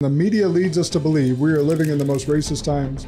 The media leads us to believe we are living in the most racist times.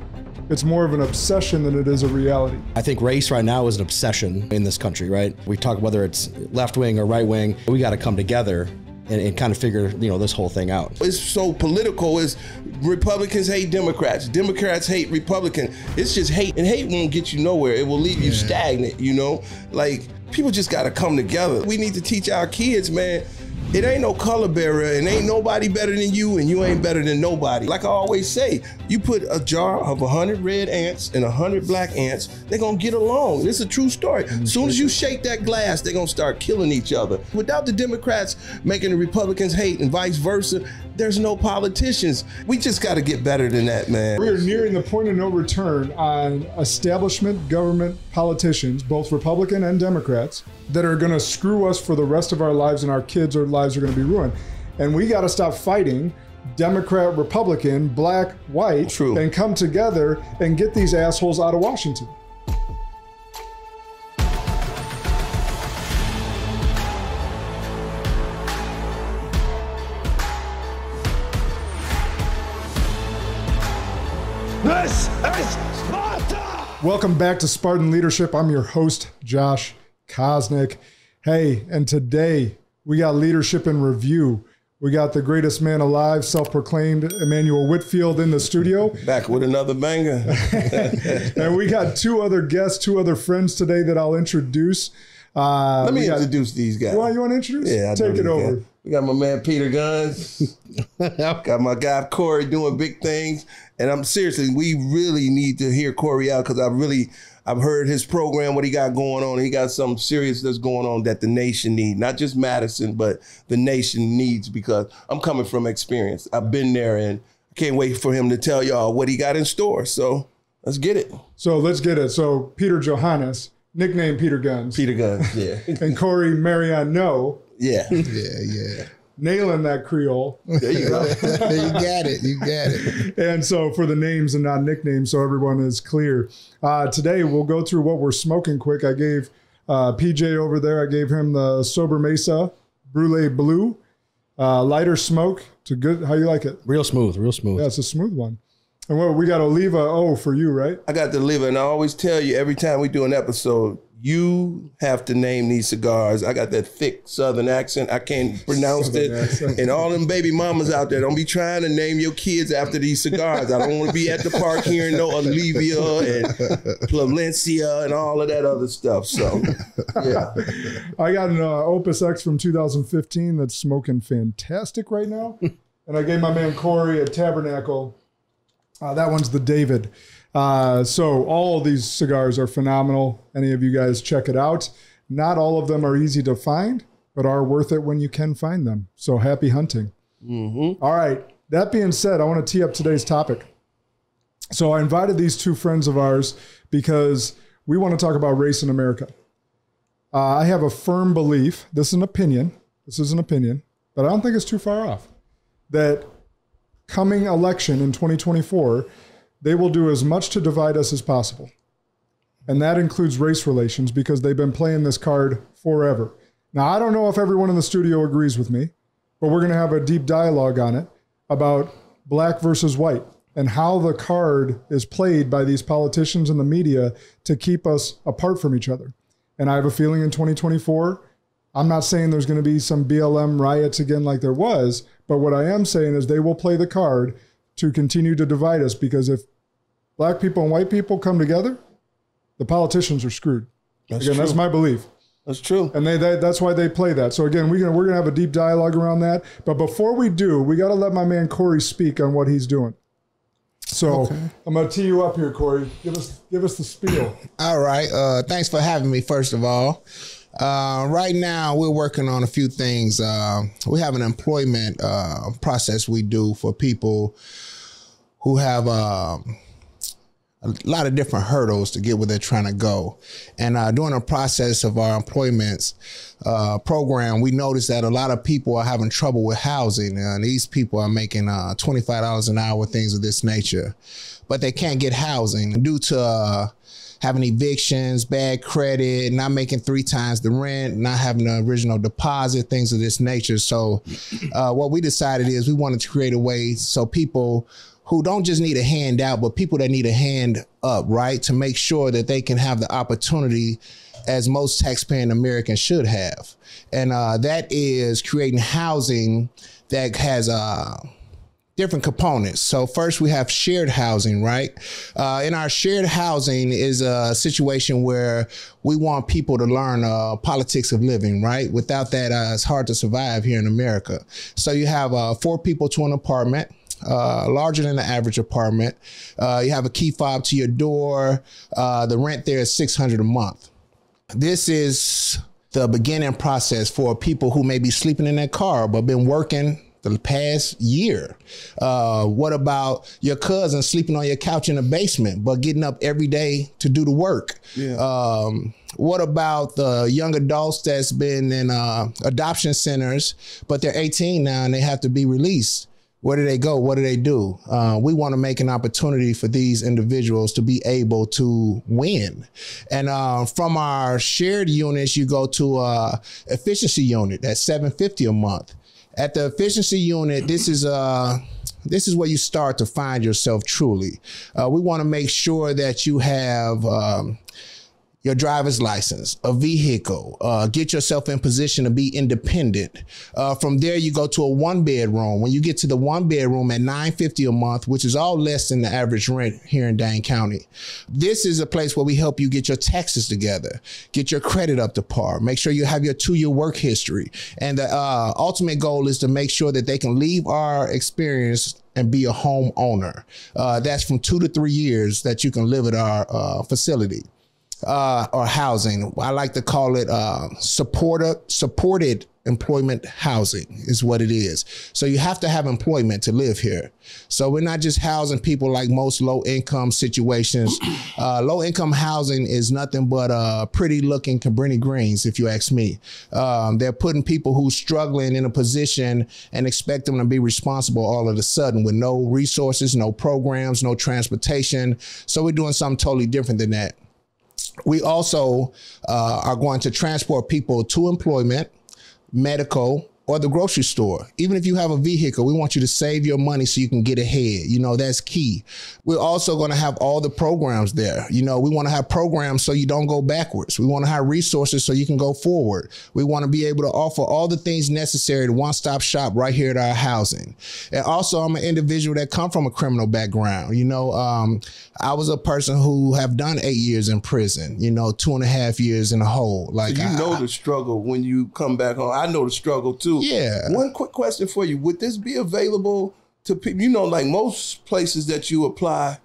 It's more of an obsession than it is a reality. I think race right now is an obsession in this country, right? We talk whether it's left wing or right wing, we got to come together and, and, kind of figure you know this whole thing out. It's so political. Is Republicans hate Democrats, Democrats hate Republicans. It's just hate, and hate won't get you nowhere. It will leave you stagnant. You know, like people just got to come together. We need to teach our kids, man it ain't no color barrier and ain't nobody better than you and you ain't better than nobody. Like I always say, you put a jar of 100 red ants and 100 black ants, they're gonna get along. It's a true story. As soon as you shake that glass, they're gonna start killing each other. Without the Democrats making the Republicans hate and vice versa, there's no politicians. We just gotta get better than that, man. We are nearing the point of no return on establishment government politicians, both Republican and Democrats, that are gonna screw us for the rest of our lives and our kids or lives are going to be ruined. And we got to stop fighting Democrat, Republican, black, white, True. and come together and get these assholes out of Washington. Welcome back to Spartan Leadership. I'm your host, Josh Kosnick. Hey, and today we got leadership in review. We got the greatest man alive, self proclaimed Emmanuel Whitfield in the studio. Back with another banger. and we got two other guests, two other friends today that I'll introduce. Uh, Let me got, introduce these guys. Why you want to introduce? Yeah, I take it over. We got my man Peter Guns. got my guy Corey doing big things, and I'm seriously, we really need to hear Corey out because I really I've heard his program, what he got going on. He got something serious that's going on that the nation needs, not just Madison, but the nation needs because I'm coming from experience. I've been there and I can't wait for him to tell y'all what he got in store. So let's get it. So let's get it. So Peter Johannes, nickname Peter Guns. Peter Guns, yeah. and Corey Marionneaux. Yeah. yeah, yeah nailing that Creole. There you go. you got it. You got it. And so for the names and not nicknames, so everyone is clear. Uh, today we'll go through what we're smoking quick. I gave uh, PJ over there. I gave him the Sobremesa Brulee Blue, uh, lighter smoke. To good. How you like it? Real smooth. Real smooth. Yeah, it's a smooth one. And what we got Oliva O for you, right? I got the Oliva, and I always tell you every time we do an episode, you have to name these cigars. I got that thick Southern accent. I can't pronounce it. Accent. And all them baby mamas out there, don't be trying to name your kids after these cigars. I don't want to be at the park hearing no Olivia and Palencia and all of that other stuff. So, yeah. I got an uh, Opus X from 2015 that's smoking fantastic right now. and I gave my man Corey a Tabernacle. Uh, that one's the David. Uh, so all these cigars are phenomenal. Any of you guys check it out. Not all of them are easy to find, but are worth it when you can find them. So happy hunting. Mm-hmm. All right. That being said, I want to tee up today's topic. So I invited these two friends of ours because we want to talk about race in America. Uh, I have a firm belief, this is an opinion, this is an opinion, but I don't think it's too far off, that coming election in 2024, they will do as much to divide us as possible. And that includes race relations because they've been playing this card forever. Now, I don't know if everyone in the studio agrees with me, but we're going to have a deep dialogue on it about black versus white and how the card is played by these politicians and the media to keep us apart from each other. And I have a feeling in 2024, I'm not saying there's going to be some BLM riots again like there was, but what I am saying is they will play the card to continue to divide us because if black people and white people come together, the politicians are screwed. That's again, true. that's my belief. That's true. And they, they, that's why they play that. So again, we're gonna we're gonna have a deep dialogue around that. But before we do, we got to let my man Corey speak on what he's doing. So okay. I'm gonna tee you up here, Corey. Give us give us the spiel. All right. Uh, thanks for having me. First of all, uh, right now, we're working on a few things. Uh, we have an employment uh, process we do for people who have um, a lot of different hurdles to get where they're trying to go. And uh, during the process of our employments uh, program, we noticed that a lot of people are having trouble with housing. And these people are making uh, $25 an hour, things of this nature, but they can't get housing due to uh, having evictions, bad credit, not making three times the rent, not having the original deposit, things of this nature. So, uh, what we decided is we wanted to create a way so people who don't just need a handout, but people that need a hand up, right? To make sure that they can have the opportunity as most taxpaying Americans should have. And uh, that is creating housing that has uh, different components. So first we have shared housing, right? Uh, in our shared housing is a situation where we want people to learn uh, politics of living, right? Without that, uh, it's hard to survive here in America. So you have uh, four people to an apartment uh, larger than the average apartment. Uh, you have a key fob to your door. Uh, the rent there is 600 a month. This is the beginning process for people who may be sleeping in their car but been working the past year. Uh, what about your cousin sleeping on your couch in the basement, but getting up every day to do the work? Yeah. Um, what about the young adults that's been in uh, adoption centers, but they're 18 now and they have to be released? Where do they go? What do they do? Uh, we want to make an opportunity for these individuals to be able to win. And uh, from our shared units, you go to a efficiency unit at 750 a month. At the efficiency unit, this is uh this is where you start to find yourself truly. Uh, we want to make sure that you have um, your driver's license, a vehicle, uh, get yourself in position to be independent. Uh, from there, you go to a one bedroom. When you get to the one bedroom at 950 a month, which is all less than the average rent here in Dane County. This is a place where we help you get your taxes together, get your credit up to par, make sure you have your two year work history. And the uh, ultimate goal is to make sure that they can leave our experience and be a homeowner. Uh, that's from two to three years that you can live at our uh, facility uh, or housing. I like to call it uh, supporter, supported employment housing is what it is. So you have to have employment to live here. So we're not just housing people like most low income situations. Uh, low income housing is nothing but uh, pretty looking Cabrini Greens, if you ask me. Um, they're putting people who's struggling in a position and expect them to be responsible all of a sudden with no resources, no programs, no transportation. So we're doing something totally different than that. We also uh, are going to transport people to employment, medical, or the grocery store. Even if you have a vehicle, we want you to save your money so you can get ahead. You know, that's key. We're also going to have all the programs there. You know, we want to have programs so you don't go backwards. We want to have resources so you can go forward. We want to be able to offer all the things necessary to one-stop shop right here at our housing. And also, I'm an individual that come from a criminal background. You know, um, I was a person who have done eight years in prison, you know, two and a half years in a hole. Like so you I, know the struggle when you come back home. I know the struggle too. Yeah. One quick question for you: Would this be available to people? You know, like most places that you apply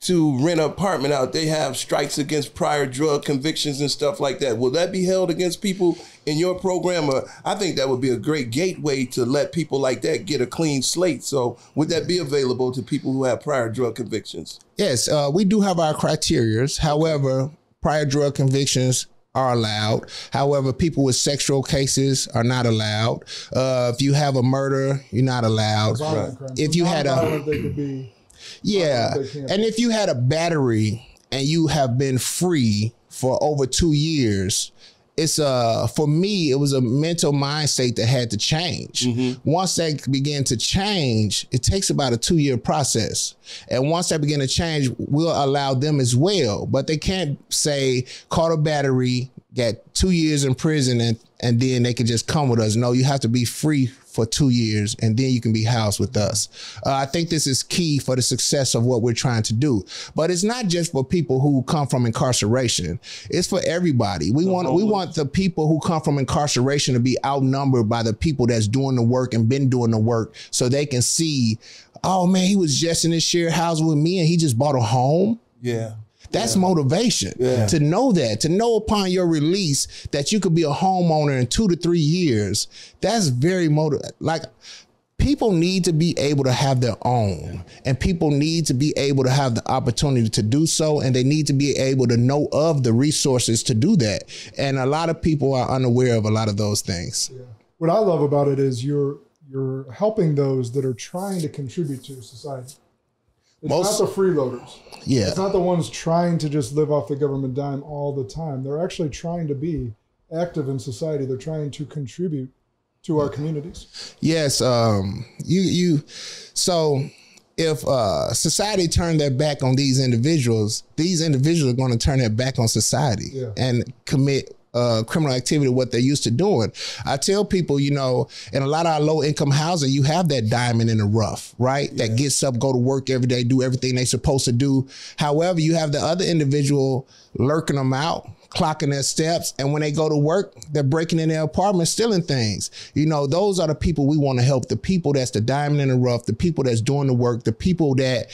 to rent an apartment out, they have strikes against prior drug convictions and stuff like that. Will that be held against people in your program? Or I think that would be a great gateway to let people like that get a clean slate. So, would that be available to people who have prior drug convictions? Yes, uh, we do have our criterias. However, prior drug convictions are allowed. However, people with sexual cases are not allowed. Uh, if you have a murder, you're not allowed. Right. If you had a be yeah, and if you had a battery and you have been free for over two years, it's uh for me it was a mental mind state that had to change. Once that began to change, it takes about a two year process, and once that begin to change, we'll allow them as well. But they can't say caught a battery, got two years in prison, and and then they can just come with us. No, you have to be free for two years, and then you can be housed with us. Uh, I think this is key for the success of what we're trying to do. But it's not just for people who come from incarceration; it's for everybody. We want we want the people who come from incarceration to be outnumbered by the people that's doing the work and been doing the work, so they can see, oh man, he was just in this shared house with me, and he just bought a home. Yeah. That's motivation to know that, to know upon your release that you could be a homeowner in two to three years. That's very motiv. Like people need to be able to have their own and people need to be able to have the opportunity to do so and they need to be able to know of the resources to do that and a lot of people are unaware of a lot of those things What I love about it is you're you're helping those that are trying to contribute to society. It's Most- not the freeloaders. yeah It's not the ones trying to just live off the government dime all the time. They're actually trying to be active in society. They're trying to contribute to our communities. Yes, um, you you. So, if uh, society turned their back on these individuals, these individuals are going to turn their back on society Yeah. and commit. Uh, criminal activity, what they're used to doing. I tell people, you know, in a lot of our low income housing, you have that diamond in the rough, right? That gets up, go to work every day, do everything they're supposed to do. However, you have the other individual lurking them out, clocking their steps, and when they go to work, they're breaking in their apartment, stealing things. You know, those are the people we want to help. The people that's the diamond in the rough, the people that's doing the work, the people that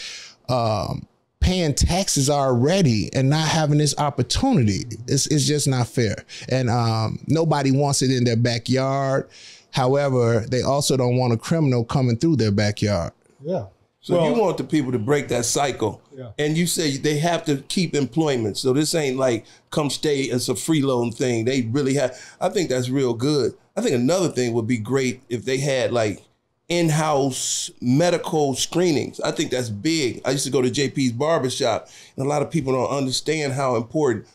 um, paying taxes already and not having this opportunity. It's, it's just not fair. And um, nobody wants it in their backyard. However, they also don't want a criminal coming through their backyard. Yeah. So Well- you want the people to break that cycle. Yeah. And you say they have to keep employment. So this ain't like come stay, it's a freeload thing. They really have I think that's real good. I think another thing would be great if they had like in-house medical screenings. I think that's big. I used to go to JP's barbershop and a lot of people don't understand how important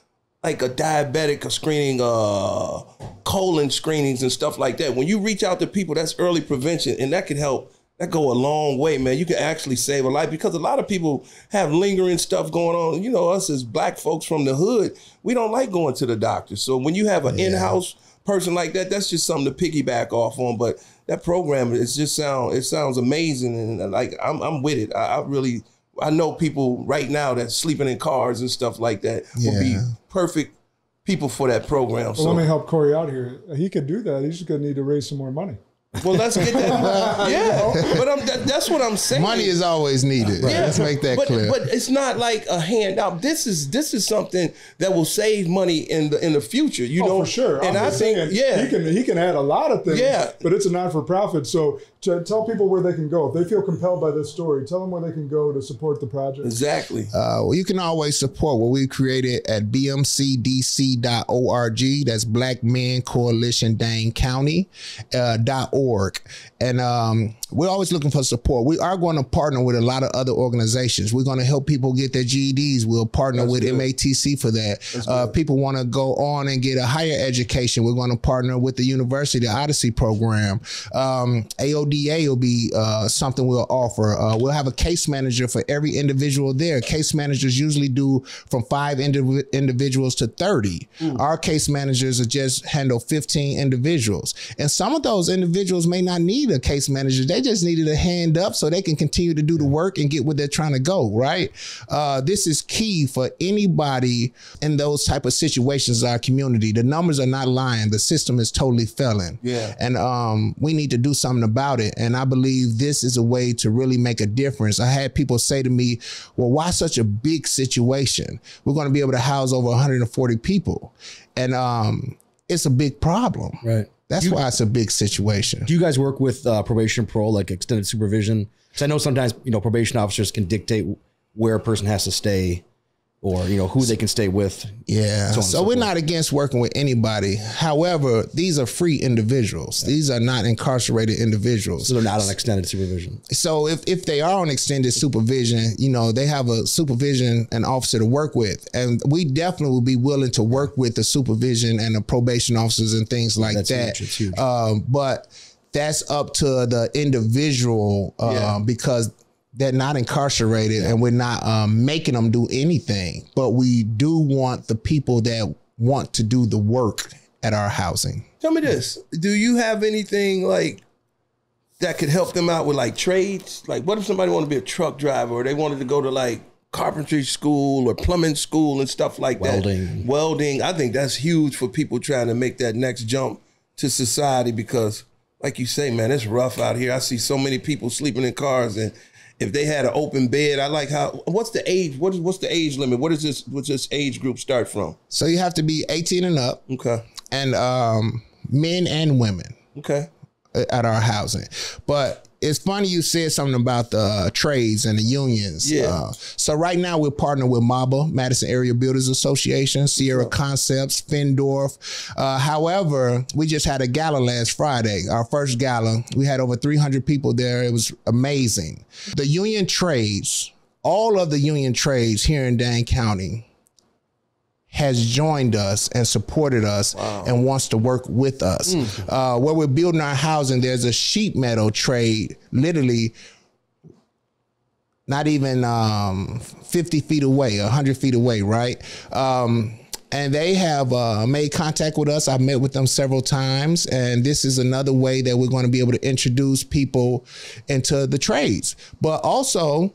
like a diabetic screening, uh, colon screenings and stuff like that. When you reach out to people, that's early prevention, and that can help. That go a long way, man. You can actually save a life because a lot of people have lingering stuff going on. You know, us as black folks from the hood, we don't like going to the doctor. So when you have an in-house person like that, that's just something to piggyback off on. But that program, it's just sound it sounds amazing, and like I'm I'm with it. I, I really I know people right now that's sleeping in cars and stuff like that would be perfect people for that program. Well, so let me help Corey out here. He could do that. He's just going to need to raise some more money. Well, let's get that. yeah, but I'm, that, that's what I'm saying. Money is always needed. Yeah, Let's make that but, clear. But it's not like a handout. This is this is something that will save money in the in the future. You Oh, know, for sure. And I'm I think, saying, yeah, he can he can add a lot of things. Yeah. but it's a not for profit. So to tell people where they can go if they feel compelled by this story. Tell them where they can go to support the project. exactly. Uh, well, you can always support what we created at bmcdc.org. That's Black Men Coalition Dane County uh, dot org. And um, we're always looking for support. We are going to partner with a lot of other organizations. We're going to help people get their GEDs. We'll partner with MATC for that. Uh, people want to go on and get a higher education. We're going to partner with the University, the Odyssey program. Um, AODA will be uh, something we'll offer. Uh, we'll have a case manager for every individual there. Case managers usually do from five indiv- individuals to 30. Our case managers are just handle 15 individuals. And some of those individuals may not need a case manager. They just needed a hand up so they can continue to do the work and get where they're trying to go, right? Uh, this is key for anybody in those type of situations in our community. The numbers are not lying. The system is totally failing. Yeah. And um, we need to do something about it. And I believe this is a way to really make a difference. I had people say to me, well, why such a big situation? We're going to be able to house over 140 people. And um, it's a big problem. Right. That's why it's a big situation. Do you guys work with uh, probation, parole, like extended supervision? Because I know sometimes you know probation officers can dictate where a person has to stay, or you know who they can stay with. Yeah. So So, so we're forth. not against working with anybody. However, these are free individuals. These are not incarcerated individuals. So they're not on extended supervision. so if, if they are on extended supervision, you know, they have a supervision and officer to work with. And we definitely will be willing to work with the supervision and the probation officers and things like That's that. huge. It's huge. Um, but that's up to the individual Yeah. because they're not incarcerated and we're not um, making them do anything. But we do want the people that want to do the work at our housing. Tell me this: Do you have anything like that could help them out with like trades? Like, what if somebody wanted to be a truck driver, or they wanted to go to like carpentry school or plumbing school and stuff like Welding. that? Welding. I think that's huge for people trying to make that next jump to society because, like you say, man, it's rough out here. I see so many people sleeping in cars and. If they had an open bed, I like how. What's the age? What is what's the age limit? What is this? What's this age group start from? So you have to be 18 and up Okay, and um, men and women. okay. At our housing. But it's funny you said something about the uh, trades and the unions. Yeah. Uh, so right now we're partnering with MABA, Madison Area Builders Association, Sierra Concepts, Findorff. Uh, however, we just had a gala last Friday, our first gala. We had over 300 people there. It was amazing. The union trades, all of the union trades here in Dane County has joined us and supported us and wants to work with us. Uh, where we're building our housing, there's a sheet metal trade, literally not even um, 50 feet away, 100 feet away, right? Um, and they have uh, made contact with us. I've met with them several times, and this is another way that we're going to be able to introduce people into the trades. But also,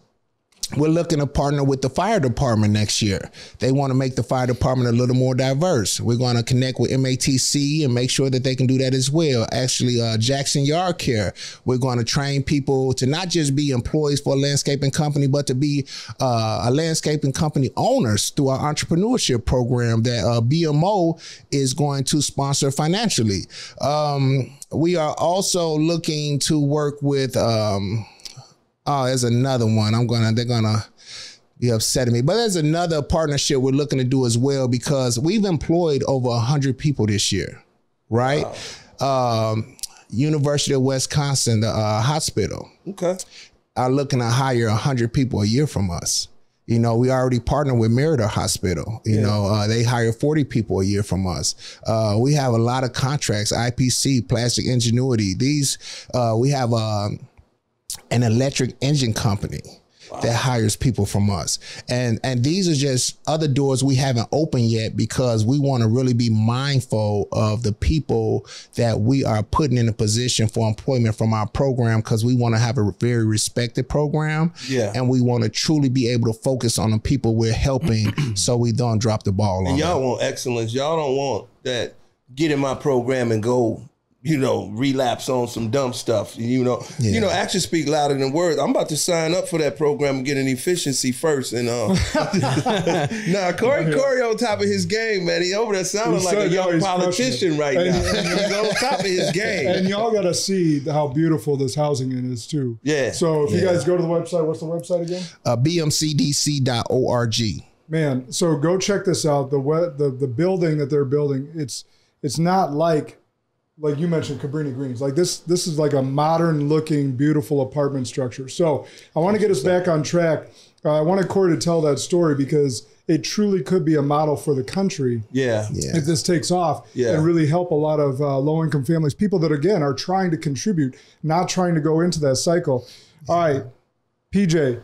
we're looking to partner with the fire department next year. They want to make the fire department a little more diverse. We're going to connect with MATC and make sure that they can do that as well. Actually, uh, Jackson Yard Care, we're going to train people to not just be employees for a landscaping company, but to be uh, a landscaping company owners through our entrepreneurship program that uh, BMO is going to sponsor financially. Um, we are also looking to work with. Um, Oh, there's another one. I'm gonna. They're gonna be upsetting me. But there's another partnership we're looking to do as well because we've employed over hundred people this year, right? Um, University of Wisconsin, the uh, hospital, Okay. are looking to hire a hundred people a year from us. You know, we already partner with Meriter Hospital. You know, uh, they hire 40 people a year from us. Uh, we have a lot of contracts, IPC, Plastic Ingenuity. These, uh, we have um, an electric engine company that hires people from us. And and these are just other doors we haven't opened yet because we want to really be mindful of the people that we are putting in a position for employment from our program because we want to have a very respected program. Yeah. And we want to truly be able to focus on the people we're helping so we don't drop the ball And y'all want excellence. Y'all don't want that get in my program and go, you know, relapse on some dumb stuff. You know, you know, actions speak louder than words. I'm about to sign up for that program and get an efficiency first. And uh nah, Corey Corey on top of his game, man. He over there sounding like a young politician right And- now. He's on top of his game. And y'all got to see how beautiful this housing is too. Yeah. So if you guys go to the website, what's the website again? Uh, bmcdc.org. Man, so go check this out. The we- the the building that they're building, it's it's not like like you mentioned Cabrini Greens. Like this this is like a modern looking beautiful apartment structure. So, I want to get us back on track. Uh, I wanted Corey to tell that story because it truly could be a model for the country yeah. Yeah. if this takes off Yeah. and really help a lot of uh, low income families, people that again are trying to contribute, not trying to go into that cycle. All right, PJ.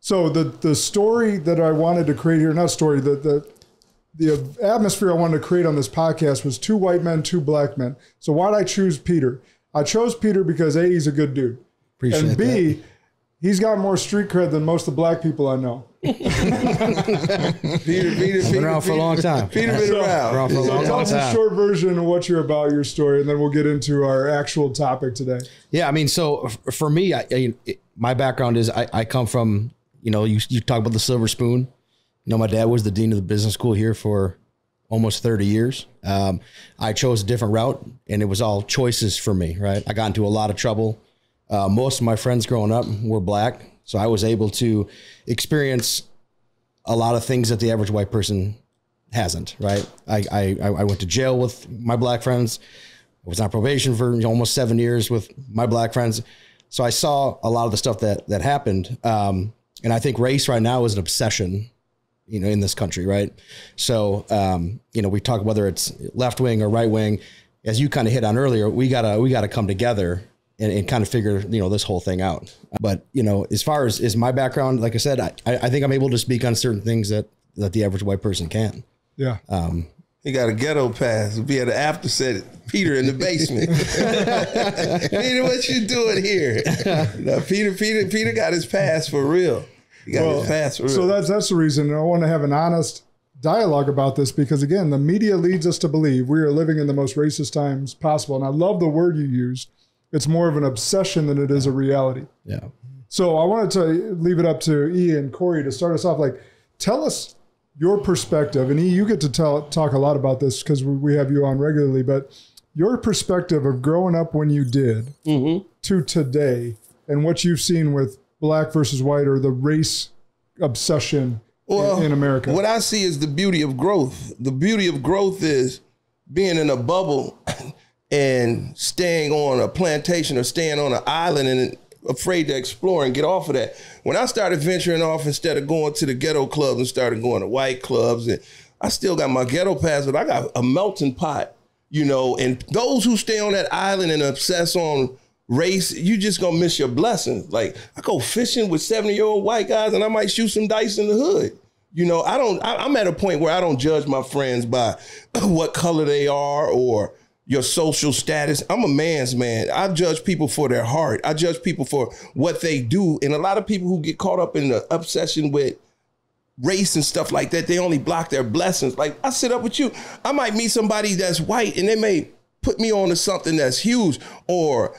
So the the story that I wanted to create here, not story, the the the atmosphere I wanted to create on this podcast was two white men, two black men. So why did I choose Peter? I chose Peter because A, he's a good dude. Appreciate and B, that. he's got more street cred than most of the black people I know. Peter, Peter, Peter, Been around for a long time. Peter been So- around. Around for a long, So tell us a short version of what you're about, your story, and then we'll get into our actual topic today. Yeah, I mean, so for me, I, I, my background is I, I come from, you know, you, you talk about the silver spoon. You know, my dad was the dean of the business school here for almost 30 years. Um, I chose a different route and it was all choices for me, right? I got into a lot of trouble. Uh, most of my friends growing up were black. So I was able to experience a lot of things that the average white person hasn't, right? I, I, I went to jail with my black friends. I was on probation for almost seven years with my black friends. So I saw a lot of the stuff that that happened. Um, and I think race right now is an obsession, you know, in this country, right? So um, you know, we talk whether it's left wing or right wing, as you kind of hit on earlier, we gotta we gotta come together and, and kind of figure you know this whole thing out. But you know, as far as is my background, like I said, I, I think I'm able to speak on certain things that that the average white person can't. Yeah. He got a ghetto pass. Be at the after set. Peter in the basement. Peter, what you doing here? No, Peter, Peter, Peter got his pass for real. He got his pass for. So that's that's the reason I want to have an honest dialogue about this because again, the media leads us to believe we are living in the most racist times possible. And I love the word you used. It's more of an obsession than it is a reality. Yeah. So I wanted to leave it up to E and Corey to start us off. Like, tell us your perspective. And E, you get to tell talk a lot about this because we we have you on regularly. But your perspective of growing up when you did mm-hmm. to today and what you've seen with black versus white or the race obsession in, in America. What I see is the beauty of growth. The beauty of growth is being in a bubble and staying on a plantation or staying on an island and afraid to explore and get off of that. When I started venturing off instead of going to the ghetto clubs and started going to white clubs and I still got my ghetto pass, but I got a melting pot, you know, and those who stay on that island and obsess on race, you just gonna miss your blessings. Like I go fishing with 70 year old white guys and I might shoot some dice in the hood. You know, I don't, I, I'm at a point where I don't judge my friends by what color they are or your social status. I'm a man's man. I judge people for their heart. I judge people for what they do. And a lot of people who get caught up in the obsession with race and stuff like that, they only block their blessings. Like I sit up with you, I might meet somebody that's white and they may put me on to something that's huge or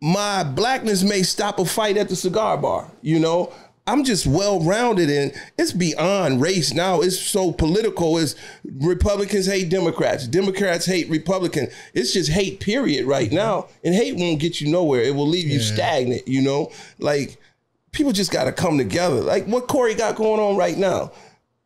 my blackness may stop a fight at the cigar bar, you know? I'm just well rounded and it's beyond race now. It's so political. It's Republicans hate Democrats. Democrats hate Republicans. It's just hate, period, right mm-hmm. now. And hate won't get you nowhere. It will leave you stagnant, you know? Like people just gotta come together. Like what Corey got going on right now.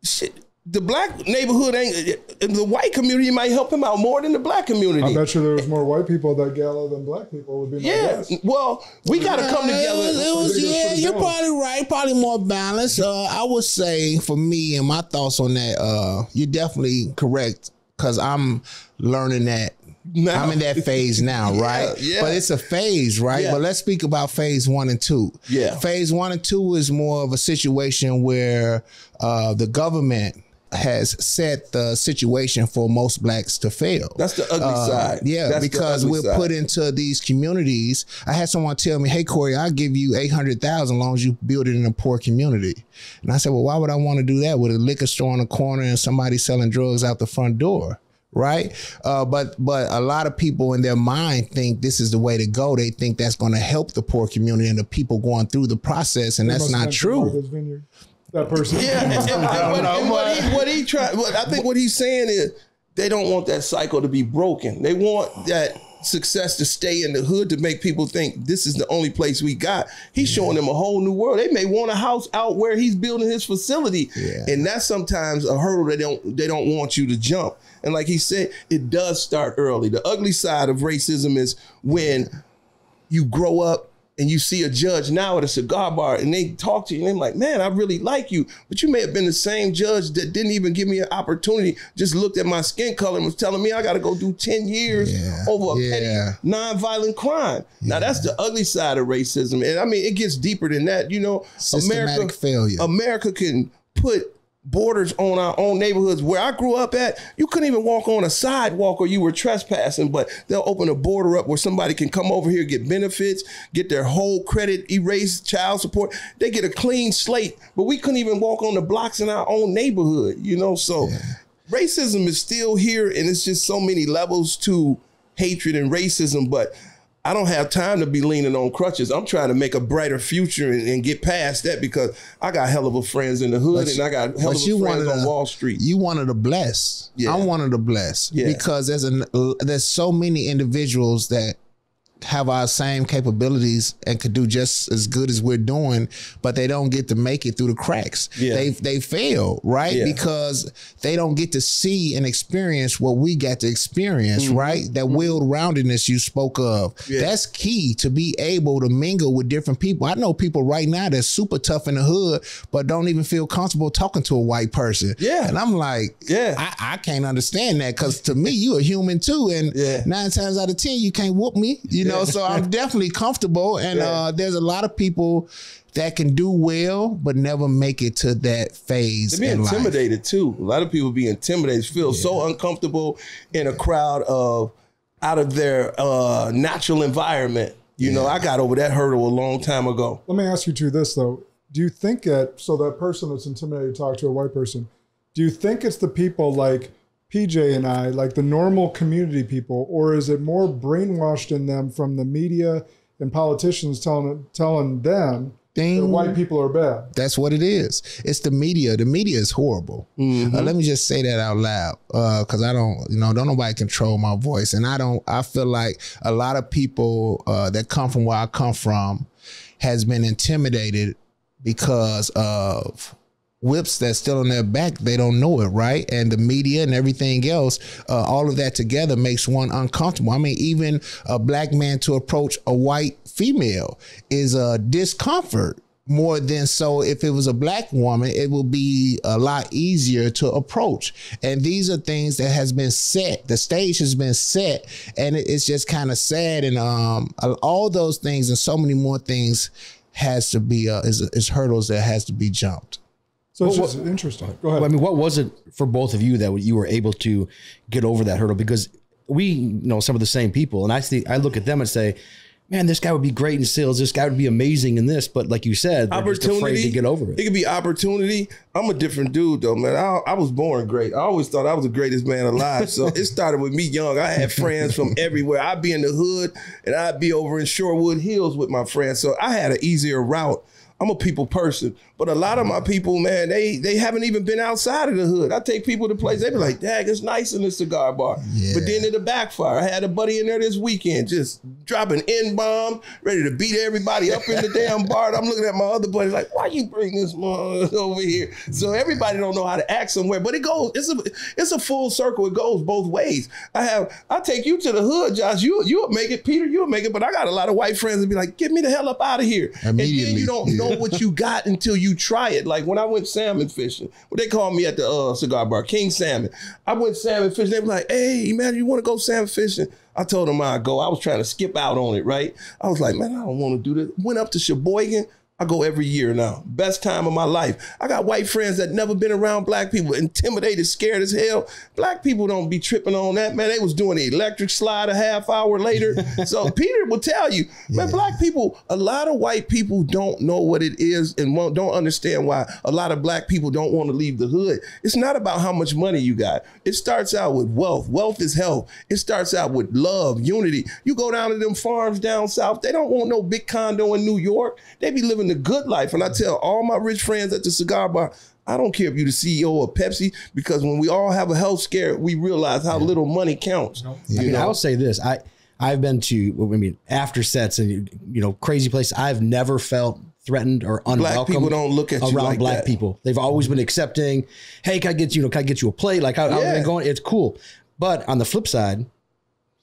Shit. The black neighborhood ain't the white community might help him out more than the black community. I bet you there was more white people at that gala than black people would be my Yeah, guess. well, we got to come Uh, It was, together. it was- yeah, you're dope. probably right. Probably more balanced. Uh, I would say for me and my thoughts on that, uh, you're definitely correct because I'm learning that. Now. I'm in that phase now, Yeah, right? yeah. But it's a phase, right? Yeah. But let's speak about phase one and two. Yeah. Phase one and two is more of a situation where uh, the government has set the situation for most blacks to fail. That's the ugly Uh, side. Yeah, That's because we're side. put into these communities. I had someone tell me, "Hey, Corey, I'll give you eight hundred thousand, as long as you build it in a poor community." And I said, "Well, why would I want to do that with a liquor store on the corner and somebody selling drugs out the front door?" Right, uh, but but a lot of people in their mind think this is the way to go. They think that's going to help the poor community and the people going through the process, and that's not true. Martha's Vineyard. That person. Yeah, and, and- and what, and what he what he try, what I think what he's saying is they don't want that cycle to be broken. They want that success to stay in the hood to make people think this is the only place we got. He's showing them a whole new world. They may want a house out where he's building his facility, Yeah. and that's sometimes a hurdle they don't they don't want you to jump. And like he said, it does start early. The ugly side of racism is when you grow up and you see a judge now at a cigar bar and they talk to you and they're like, man, I really like you. But you may have been the same judge that didn't even give me an opportunity, just looked at my skin color and was telling me I got to go do 10 years Yeah, over a yeah. petty nonviolent crime. Now, that's the ugly side of racism. And I mean, it gets deeper than that. You know, Systematic America, failure. America can put borders on our own neighborhoods. Where I grew up at, you couldn't even walk on a sidewalk or you were trespassing, but they'll open a border up where somebody can come over here, get benefits, get their whole credit erased, child support. They get a clean slate, but we couldn't even walk on the blocks in our own neighborhood, you know? So racism is still here and it's just so many levels to hatred and racism, but I don't have time to be leaning on crutches. I'm trying to make a brighter future and, and get past that because I got hell of a friends in the hood and I got hell of a friends on the- Wall Street. You wanted to bless. Yeah. I'm one of the blessed Yeah. because there's a there's so many individuals that have our same capabilities and could do just as good as we're doing, but they don't get to make it through the cracks. Yeah. They they fail, right? Yeah. Because they don't get to see and experience what we got to experience, right? That willed roundedness you spoke of. Mm-hmm. Yeah. That's key to be able to mingle with different people. I know people right now that's super tough in the hood, but don't even feel comfortable talking to a white person. Yeah. And I'm like, Yeah. I, I can't understand that because to me, you a human too. And Yeah. nine times out of 10, you can't whoop me, you know? So I'm definitely comfortable. And Yeah. uh, there's a lot of people that can do well, but never make it to that phase. They be in life. intimidated too. A lot of people be intimidated, feel so uncomfortable in a crowd of out of their uh, natural environment. You know, I got over that hurdle a long time ago. Let me ask you to this though. Do you think that so that person that's intimidated to talk to a white person, do you think it's the people like PJ and I, like the normal community people, or is it more brainwashed in them from the media and politicians telling telling them thing. White people are bad. That's what it is. It's the media. The media is horrible. Uh, let me just say that out loud, because I don't, you know, don't nobody control my voice, and I don't. I feel like a lot of people uh, that come from where I come from has been intimidated because of whips that's still on their back they don't know it right? And the media and everything else uh, all of that together makes one uncomfortable. I mean even a black man to approach a white female is a discomfort more than so. If it was a black woman it will be a lot easier to approach. And these are things that has been set the stage has been set and it's just kind of sad. And um all those things and so many more things has to be uh, is, is hurdles that has to be jumped So it's just interesting. Go ahead. I mean, what was it for both of you that you were able to get over that hurdle? Because we know some of the same people, and I see, I look at them and say, "Man, this guy would be great in sales. This guy would be amazing in this." But like you said, they're just afraid to get over It it. could be opportunity. I'm a different dude though, man. I, I was born great. I always thought I was the greatest man alive. So it started with me young. I had friends from everywhere. I'd be in the hood and I'd be over in Shorewood Hills with my friends. So I had an easier route. I'm a people person, but a lot of my mm-hmm. people, man, they they haven't even been outside of the hood. I take people to places, they be like, "Dang, it's nice in the cigar bar," but then it'll backfire. I had a buddy in there this weekend, just dropping n bomb, ready to beat everybody up in the damn bar. And I'm looking at my other buddy like, "Why you bring this mother over here?" So everybody don't know how to act somewhere, but it goes. It's a it's a full circle. It goes both ways. I have I take you to the hood, Josh. You you'll make it, Peter. You'll make it. But I got a lot of white friends that be like, "Get me the hell up out of here!" And then you don't know what you got until you try it. Like when I went salmon fishing, what they called me at the uh, cigar bar, King Salmon. I went salmon fishing. They were like, "Hey, man, you want to go salmon fishing?" I told them I'd go. I was trying to skip out on it, right? I was like, "Man, I don't want to do this." Went up to Sheboygan. I go every year now. Best time of my life. I got white friends that never been around black people, intimidated, scared as hell. Black people don't be tripping on that, man. They was doing the electric slide a half hour later. so Peter will tell you, man, black people, a lot of white people don't know what it is and won't, don't understand why a lot of black people don't want to leave the hood. It's not about how much money you got. It starts out with wealth. Wealth is health. It starts out with love, unity. You go down to them farms down south, they don't want no big condo in New York. They be living the good life. And I tell all my rich friends at the cigar bar, I don't care if you're the CEO of Pepsi, because when we all have a health scare, we realize how little money counts. I mean, know? I'll say this: I I've been to, I mean, after sets and you know, crazy places. I've never felt threatened or unwelcome. Black people don't look at you around like black that. people. They've always been accepting. Hey, can I get you know? Can I get you a plate? Like, how, Yeah. it going? It's cool. But on the flip side,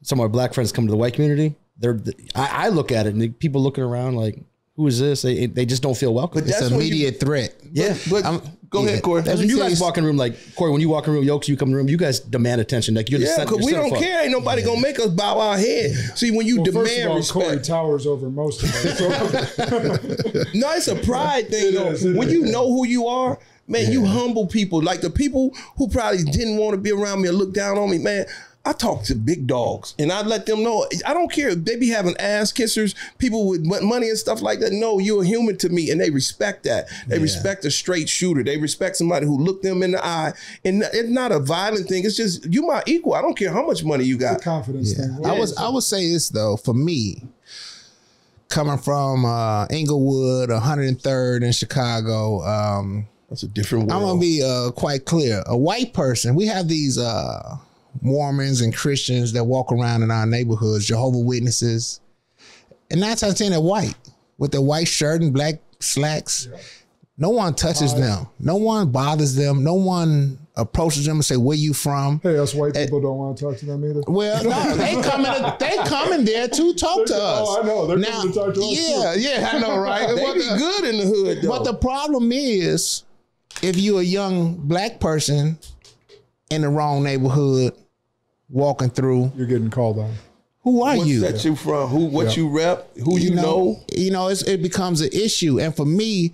some of our black friends come to the white community. They're, I, I look at it and people looking around like, who is this? They they just don't feel welcome. But it's that's an when you- immediate threat yeah, But I'm- go yeah. ahead, Corey. That's When you guys walk in the room, like Corey, when you walk in the room, Yokes, you come in the room, you guys demand attention. Like you're the Yeah, center. because we don't centerfold. care. Ain't nobody gonna make us bow our head. See, when you Well, first of all, respect, Corey towers over most of us. So, No, it's a pride thing. It though. is, when is. you know who you are, man, you humble people. Like the people who probably didn't want to be around me or look down on me, man. I talk to big dogs and I let them know. I don't care if they be having ass kissers, people with money and stuff like that. No, you're a human to me, and they respect that. They respect a straight shooter. They respect somebody who looked them in the eye, and it's not a violent thing. It's just you my equal. I don't care how much money you got. confidence thing. I was I would say this though for me, coming from uh, Englewood, 103rd in Chicago. Um, That's a different world. I'm gonna be uh, quite clear. A white person, we have these uh, Mormons and Christians that walk around in our neighborhoods, Jehovah Witnesses, and nine times ten they're white with their white shirt and black slacks. No one touches them. No one bothers them. No one approaches them and say, "Where you from?" Hey, us white eh, people don't want to talk to them either. Well, no, they coming. They coming there to talk to us. oh, I know. They're coming to talk to us, Yeah, yeah, I know, right? they be the- good in the hood though. but the problem is, if you're a young black person in the wrong neighborhood, walking through, You're getting called on. who are What's you? that you from? Who? What Yeah. you rep? Who you, know? you know, it's, it becomes an issue. And for me,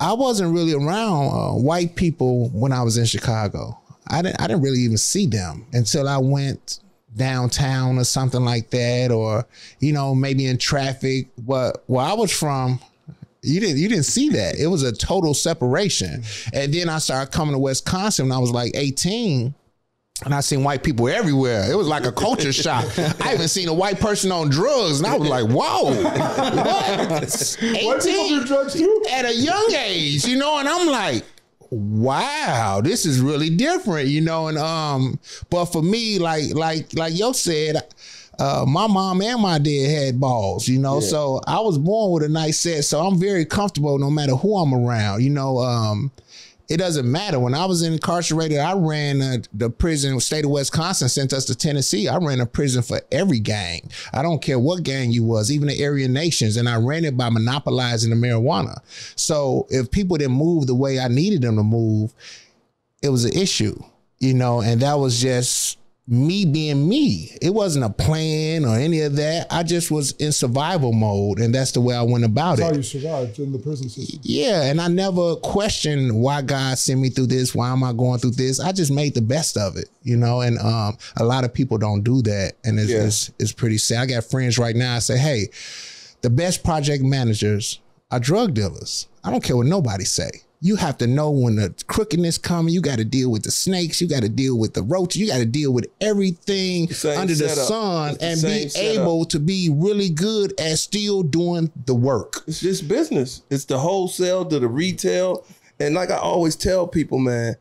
I wasn't really around uh, white people when I was in Chicago. I didn't. I didn't really even see them until I went downtown or something like that, or you know, maybe in traffic. But where I was from, you didn't you didn't see that. It was a total separation. And then I started coming to Wisconsin when I was like 18. And I seen white people everywhere. It was like a culture shock. I haven't seen a white person on drugs, and I was like, "Whoa, what? White people do 18 drugs too. at a young age, you know?" And I'm like, "Wow, this is really different," you know. And um, but for me, like like like yo said, uh, my mom and my dad had balls, you know. So I was born with a nice set, so I'm very comfortable no matter who I'm around, you know. Um, it doesn't matter. When I was incarcerated, I ran uh, the prison. State of Wisconsin sent us to Tennessee. I ran a prison for every gang. I don't care what gang you was, even the Aryan Nations, and I ran it by monopolizing the marijuana. So if people didn't move the way I needed them to move, it was an issue, you know. And that was just me being me. It wasn't a plan or any of that. I just was in survival mode, and that's the way I went about That's how it. you survived in the prison system. Yeah, and I never questioned why God sent me through this. Why am I going through this? I just made the best of it, you know. And um, a lot of people don't do that, and it's, Yeah. it's it's pretty sad. I got friends right now. I say, hey, the best project managers are drug dealers. I don't care what nobody say. You have to know when the crookedness coming. You got to deal with the snakes. You got to deal with the roaches. You got to deal with everything Same under the setup. sun It's and same be setup. able to be really good at still doing the work. It's just business. It's the wholesale to the retail. And like I always tell people, man,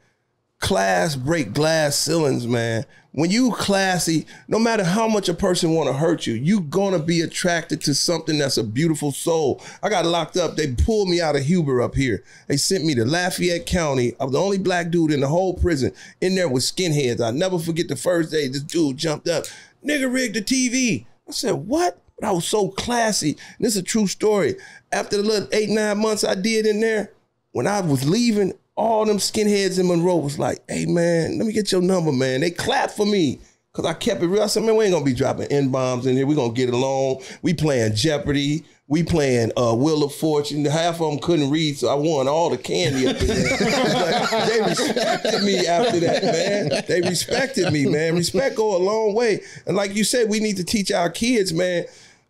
class break glass ceilings, man. When you classy, no matter how much a person want to hurt you, you gonna be attracted to something that's a beautiful soul. I got locked up. They pulled me out of Huber up here. They sent me to Lafayette County. I was the only black dude in the whole prison in there with skinheads. I never forget the first day this dude jumped up, nigga rigged the TV. I said, what? But I was so classy. And this is a true story. After the little eight, nine months I did in there, when I was leaving, all them skinheads in Monroe was like, hey man, let me get your number, man. They clapped for me. Cause I kept it real. I said, man, we ain't gonna be dropping N-bombs in here. we gonna get along. We playing Jeopardy. We playing uh, Wheel of Fortune. Half of them couldn't read, so I won all the candy up there. They respected me after that, man. They respected me, man. Respect go a long way. And like you said, we need to teach our kids, man.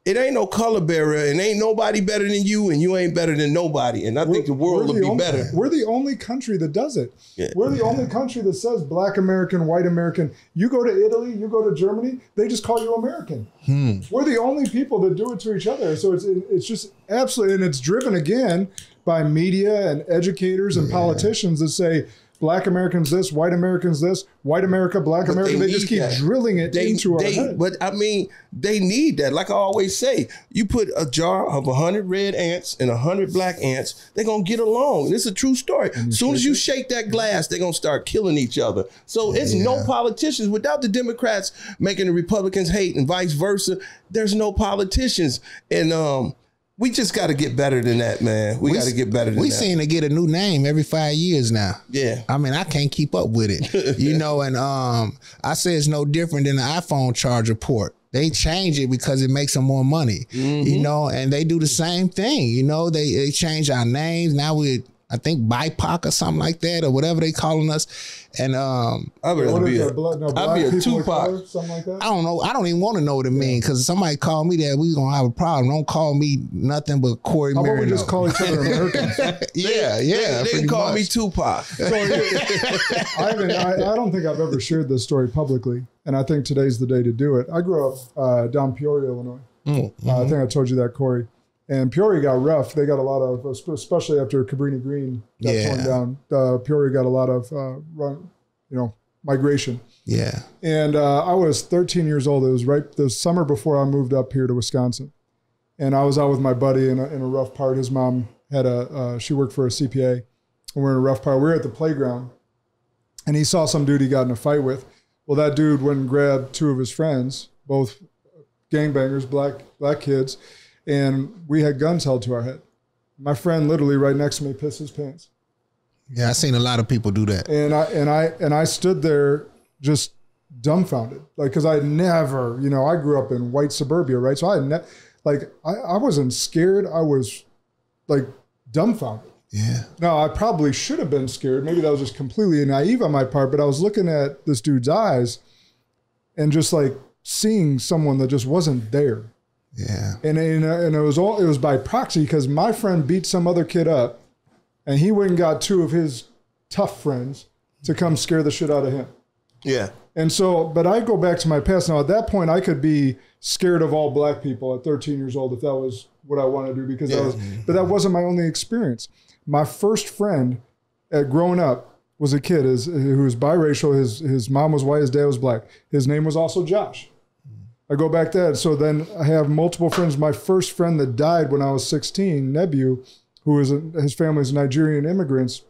It ain't no color barrier, and ain't nobody better than you, and you ain't better than nobody. And I think the world We're will the be only- better. We're the only country that does it. Yeah. We're the only country that says black American, white American. You go to Italy, you go to Germany, they just call you American. Hmm. We're the only people that do it to each other. So it's it's just absolutely, and it's driven again by media and educators and politicians that say black Americans this, white Americans this, white America, black But America. They, just keep that. drilling it They- into they- our head. But I mean, they need that. Like I always say, you put a jar of hundred red ants and hundred black ants, they're gonna get along. This is a true story. As soon as you shake that glass, they're gonna start killing each other. So it's no politicians without the Democrats making the Republicans hate and vice versa. There's no politicians, and um, we just got to get better than that, man. We, got to get better than that. we that. seem to get a new name every five years now. Yeah. I mean, I can't keep up with it. you know, and um, I say it's no different than the iPhone charger port. They change it because it makes them more money. Mm-hmm. You know, and they do the same thing. You know, they, they change our names. Now we I think BIPOC or something like that, or whatever they calling us. And um, I'd rather what be a, that? Blood, no, I'd be a Tupac. color, something like that. I don't know. I don't even want to know what it means because if somebody call me that, we gonna have a problem. Don't call me nothing but Corey How about we just call each other Americans? yeah, yeah. They, they call much. me Tupac. I haven't. I, I don't think I've ever shared this story publicly, and I think today's the day to do it. I grew up uh, down Peoria, Illinois. Uh, I think I told you that, Corey. And Peoria got rough. They got a lot of, especially after Cabrini Green got Yeah. torn down. Uh, Peoria got a lot of uh, run, you know, migration. Yeah, And uh, I was 13 years old. It was right the summer before I moved up here to Wisconsin. And I was out with my buddy in a, in a rough part. His mom had a, uh, she worked for a CPA. And we're in a rough part. We were at the playground. And he saw some dude he got in a fight with. Well, that dude went and grabbed two of his friends, both gangbangers, black black kids, and we had guns held to our head. My friend literally right next to me pissed his pants. yeah. I seen a lot of people do that. and I and I and I stood there just dumbfounded, like because I never, you know, I grew up in white suburbia, right? So I ne- like I, I wasn't scared. I was like dumbfounded. Yeah, Now I probably should have been scared. Maybe that was just completely naive on my part. But I was looking at this dude's eyes, and just like seeing someone that just wasn't there. Yeah. And and, uh, and it was all it was by proxy because my friend beat some other kid up, and he went and got two of his tough friends to come scare the shit out of him. Yeah. And so, but I go back to my past now. At that point, I could be scared of all black people at 13 years old if that was what I want to do because that was, but that wasn't my only experience. My first friend at growing up was a kid is, who was biracial. His his mom was white, his dad was black. His name was also Josh. I go back that. So then I have multiple friends. My first friend that died when I was 16, Nebu, who is a, his family's Nigerian immigrants,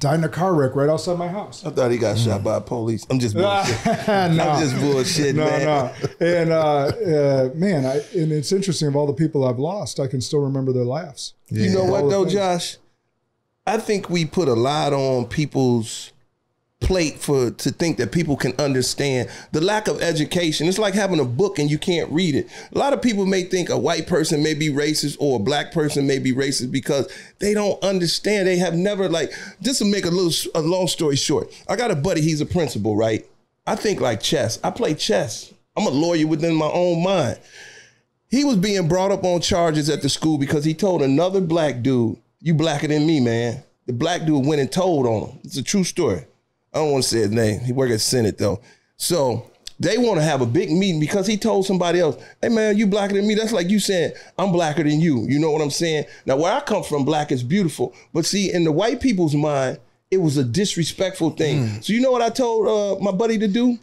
died in a car wreck right outside my house. I thought he got shot by police. I'm just bullshit. no, I'm just bullshit, no, man. no. And uh, uh, man, I, and it's interesting. Of all the people I've lost, I can still remember their laughs. You know what though. Josh? I think we put a lot on people's plate for to think that people can understand the lack of education. It's like having a book and you can't read it. A lot of people may think a white person may be racist or a black person may be racist because they don't understand. They have never like just to make a little a long story short. I got a buddy, he's a principal, right? I think like chess. I play chess. I'm a lawyer within my own mind. He was being brought up on charges at the school because he told another black dude, "You blacker than me, man." The black dude went and told on him. It's a true story. I don't want to say his name. He worked at Sennett though. So they want to have a big meeting because he told somebody else, "Hey man, you blacker than me." That's like you saying I'm blacker than you. You know what I'm saying? Now where I come from, black is beautiful, but see, in the white people's mind, it was a disrespectful thing. So you know what I told uh, my buddy to do?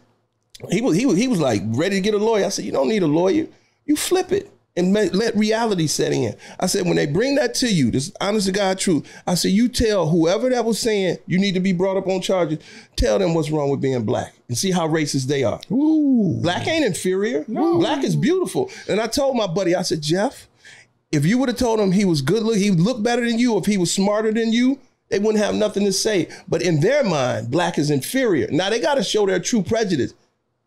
he was he was he was like ready to get a lawyer. I said, you don't need a lawyer. You flip it and let, reality set in. I said, when they bring that to you, this honest to God truth. I said, you tell whoever that was saying you need to be brought up on charges, tell them what's wrong with being black and see how racist they are. Black ain't inferior. No. Black is beautiful. And I told my buddy, I said, Jeff, if you would have told him he was good look, he would look better than you, if he was smarter than you, they wouldn't have nothing to say. But in their mind, black is inferior. Now they got to show their true prejudice.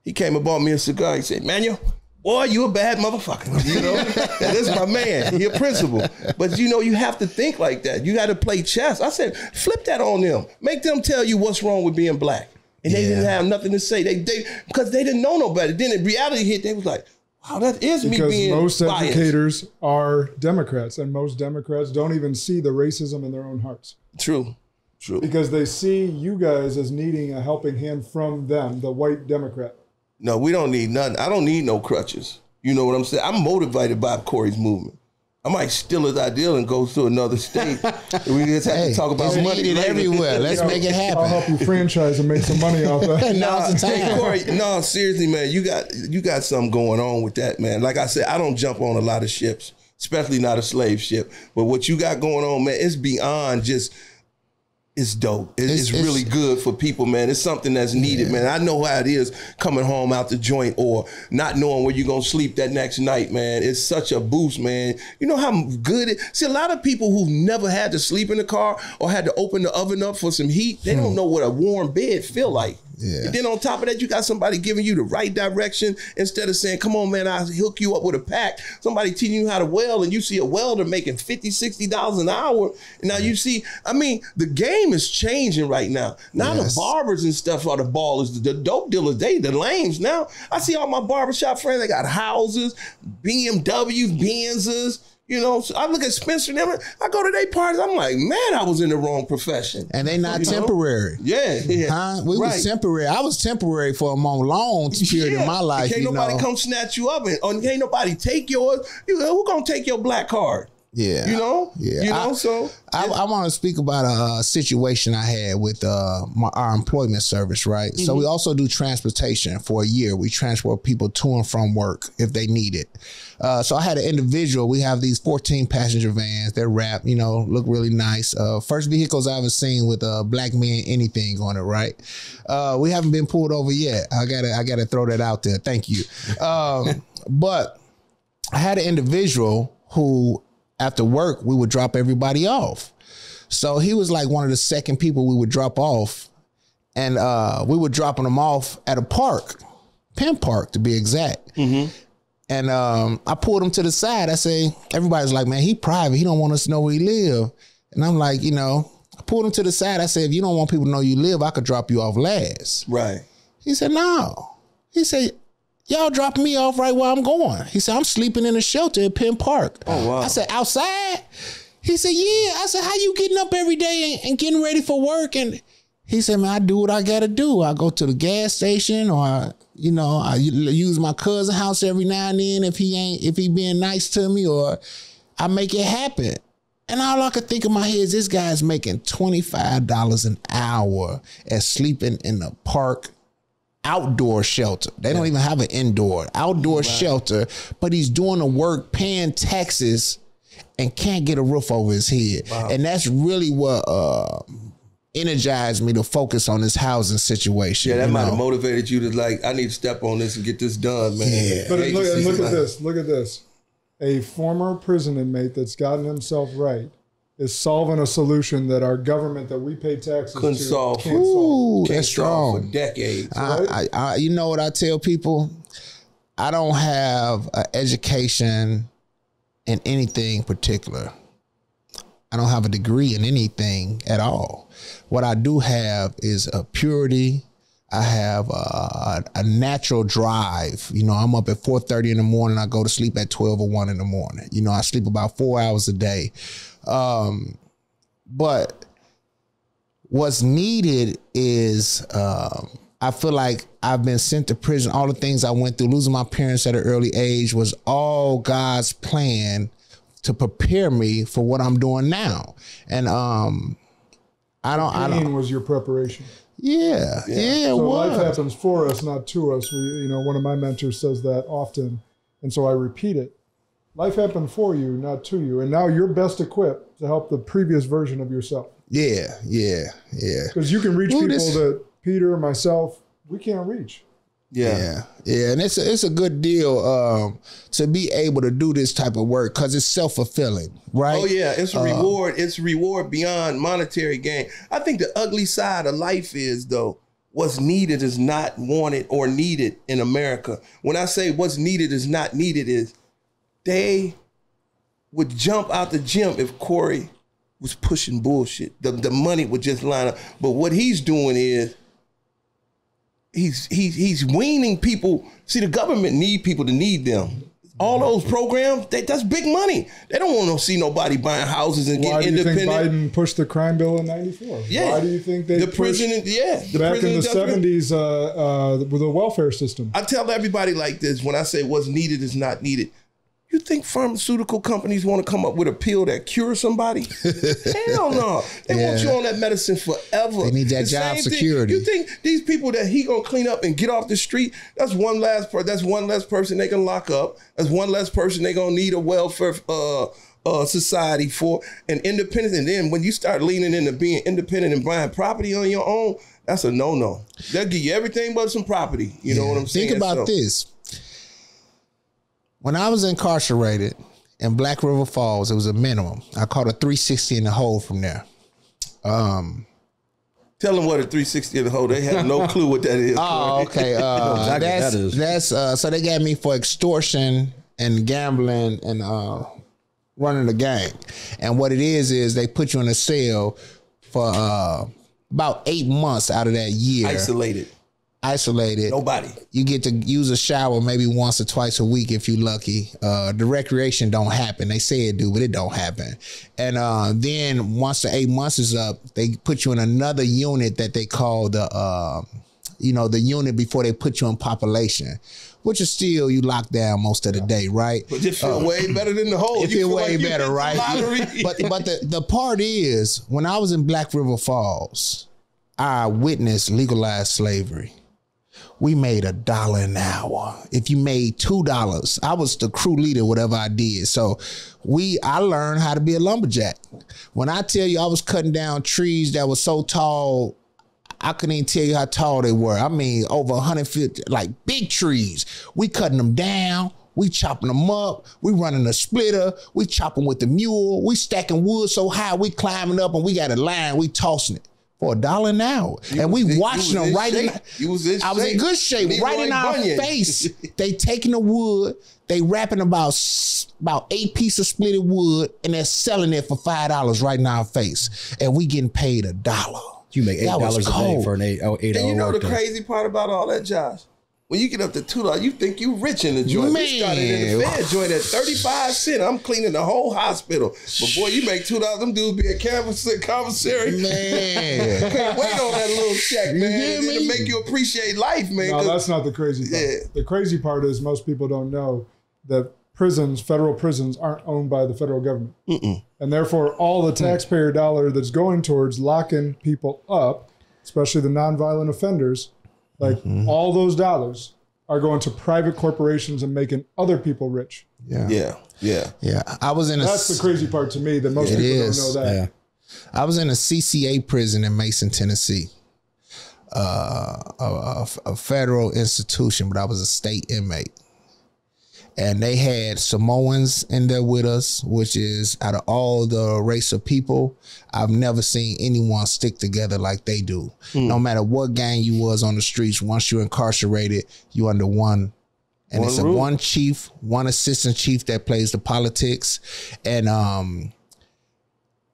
He came and bought me a cigar. He said, Manuel, boy, you a bad motherfucker. You know, that is my man. He a principal. But you know, you have to think like that. You got to play chess. I said, flip that on them. Make them tell you what's wrong with being black. And they didn't have nothing to say. They they because they didn't know no better. Then in reality hit, they was like, wow, that is me Because being most biased. educators are Democrats, and most Democrats don't even see the racism in their own hearts True. True. because they see you guys as needing a helping hand from them, the white Democrat. No, we don't need nothing. I don't need no crutches. You know what I'm saying? I'm motivated by Corey's movement. I might steal his ideal and go to another state. we just have Hey, to talk about it's money needed later. everywhere. Let's make it happen. I'll help you franchise and make some money off that. Now's the Hey. Corey, no, seriously, man, you got you got something going on with that, man. Like I said, I don't jump on a lot of ships, especially not a slave ship. But what you got going on, man, it's beyond just. It's dope. It's, It's- it's, really good for people, man. It's something that's needed, man. I know how it is coming home out the joint or not knowing where you're gonna sleep that next night, man. It's such a boost, man. You know how good it. See, a lot of people who've never had to sleep in the car or had to open the oven up for some heat, they hmm. don't know what a warm bed feel like. Yeah. And then on top of that, you got somebody giving you the right direction instead of saying, come on, man, I'll hook you up with a pack. Somebody teaching you how to weld, and you see a welder making 50 $60 an hour. And now you see, I mean, the game is changing right now. Now Yes. the barbers and stuff are the ballers, the dope dealers, they the lames now. I see all my barbershop friends, they got houses, BMWs, Benzes. You know, so I look at Spencer and them, I go to their parties, I'm like, man, I was in the wrong profession. And they not You know? temporary. Yeah, yeah. Huh? We Right. was temporary. I was temporary for a long, long period Yeah. of my life. Can't you nobody know? come snatch you up, and or can't nobody take yours. You, who gonna take your black card? Yeah. You know. Yeah. You know. I- so I, I want to speak about a, uh situation I had with uh, my, our employment service, right? So Mm-hmm. we also do transportation for a year. We transport people to and from work if they need it. Uh, so I had an individual. We have these 14 passenger vans. They're wrapped, you know, look really nice. Uh, first vehicles I ever seen with a black man anything on it, right? Uh, we haven't been pulled over yet. I gotta I gotta throw that out there. Thank you. Um, but I had an individual who, after work, we would drop everybody off. So he was like one of the second people we would drop off, and uh, we were dropping them off at a park, Penn Park to be exact. And um, I pulled him to the side. I say, everybody's like, man, he private. He don't want us to know where he live. And I'm like, you know, I pulled him to the side. I said, if you don't want people to know you live, I could drop you off last. right. He said, no. He said, y'all dropping me off right where I'm going. He said, I'm sleeping in a shelter at Penn Park. Oh, wow. I said, outside? He said, yeah. I said, how you getting up every day and, and getting ready for work? And He said, "Man, I do what I gotta do. I go to the gas station, or I, you know, I use my cousin house every now and then if he ain't if he being nice to me, or I make it happen." And all I could think in my head is this guy's making twenty five dollars an hour and sleeping in the park outdoor shelter. They don't even have an indoor outdoor shelter, but he's doing the work, paying taxes, and can't get a roof over his head. And that's really what uh, energized me to focus on this housing situation. Yeah, that might know? have motivated you to like, I need to step on this and get this done, man. Yeah. But look, to and see look at somebody- this. Look at this. A former prison inmate that's gotten himself right is solving a solution that our government that we pay taxes Couldn't to solve. can't solve. Ooh, Can't that's solve strong. for decades. I, I, I, you know what I tell people? I don't have an education in anything particular. I don't have a degree in anything at all. What I do have is a purity. I have a, a natural drive. You know, I'm up at 4:30 in the morning. I go to sleep at 12 or 1 in the morning. You know, I sleep about four hours a day. Um, but what's needed is um, I feel like I've been sent to prison. All the things I went through, losing my parents at an early age, was all God's plan to prepare me for what I'm doing now. And um, I don't, I Pain don't. was your preparation. Yeah, yeah, it So life happens for us, not to us. We, you know, one of my mentors says that often, and so I repeat it. Life happened for you, not to you, and now you're best equipped to help the previous version of yourself. Yeah, yeah, yeah. Because you can reach Ooh, people this- that Peter, myself, we can't reach. yeah. Yeah, yeah, and it's a, it's a good deal um, to be able to do this type of work because it's self fulfilling, right? Oh yeah, it's a Uh, reward. It's reward beyond monetary gain. I think the ugly side of life is though, what's needed is not wanted or needed in America. When I say what's needed is not needed, is they would jump out the gym if Corey was pushing bullshit. The the money would just line up. But what he's doing is he's he's he's weaning people. See, the government need people to need them. All those programs, they, that's big money. They don't want to see nobody buying houses and Why do you think. Biden pushed the crime bill in '94? Yeah. Why do you think they the prison? Yeah, the back prison in the '70s uh, uh, with the welfare system? I tell everybody like this when I say what's needed is not needed. You think pharmaceutical companies want to come up with a pill that cures somebody? Hell no. They want you on that medicine forever. They need that The job same thing- security. You think these people that he gonna clean up and get off the street? That's one last per. That's one less person they can lock up. That's one less person they gonna need a welfare uh, uh, society for and independence. And then when you start leaning into being independent and buying property on your own, that's a no no. They'll give you everything but some property. You know what I'm saying? Think about So- this. When I was incarcerated in Black River Falls, it was a minimum. I caught a 360 in the hole from there. Um, Tell them what a 360 in the hole. They have no clue what that is. oh, okay. Uh, exactly that's that is. that's uh, so they got me for extortion and gambling and uh, running the gang. And what it is is they put you in a cell for uh, about eight months out of that year, Isolated. Isolated. Nobody. you get to use a shower maybe once or twice a week if you're lucky. Uh, the recreation don't happen. They say it do, but it don't happen. And uh, then once the eight months is up, they put you in another unit that they call the, uh, you know, the unit before they put you in population, which is still you lock down most of the day, right? But just feel way better than the hole. It You feel way like better, right? but but the, the part is when I was in Black River Falls, I witnessed legalized slavery. We made a dollar an hour. If you made two dollars, I was the crew leader, whatever I did. So we I learned how to be a lumberjack. When I tell you I was cutting down trees that were so tall, I couldn't even tell you how tall they were. I mean, over 150, like big trees. We cutting them down. We chopping them up. We running a splitter. We chopping with the mule. We stacking wood so high. We climbing up and we got a line. We tossing it for a dollar an hour. and we was watching them in right in. shape. You was in I was in good shape, Leroy right in our Bunyan. face. they taking the wood. They wrapping about about eight pieces of splitted wood, and they're selling it for five dollars right in our face, and we getting paid a dollar. You make eight dollars a day for an eight oh, eight And hour you know the workday. crazy part about all that, Josh? When you get up to two dollars, you think you rich in the joint. Man. We started in the fed joint at thirty five cent. I'm cleaning the whole hospital. But boy, you make two dollars. Them dudes be a commissary. commissary. Man. Can't wait on that little check, man. hear It'll me? make you appreciate life, man. No, 'cause- that's not the crazy part. Yeah. The crazy part is most people don't know that prisons, federal prisons, aren't owned by the federal government. And therefore, all the mm. taxpayer dollar that's going towards locking people up, especially the nonviolent offenders, like all those dollars are going to private corporations and making other people rich. Yeah. yeah, yeah. Yeah. I was in a That's the crazy part to me that most people is. don't know that. Yeah. I was in a CCA prison in Mason, Tennessee. Uh, a, a, a federal institution, but I was a state inmate. And they had Samoans in there with us, which is out of all the race of people, I've never seen anyone stick together like they do. No matter what gang you was on the streets, once you're incarcerated, you under one and One it's a one chief, one assistant chief that plays the politics. And um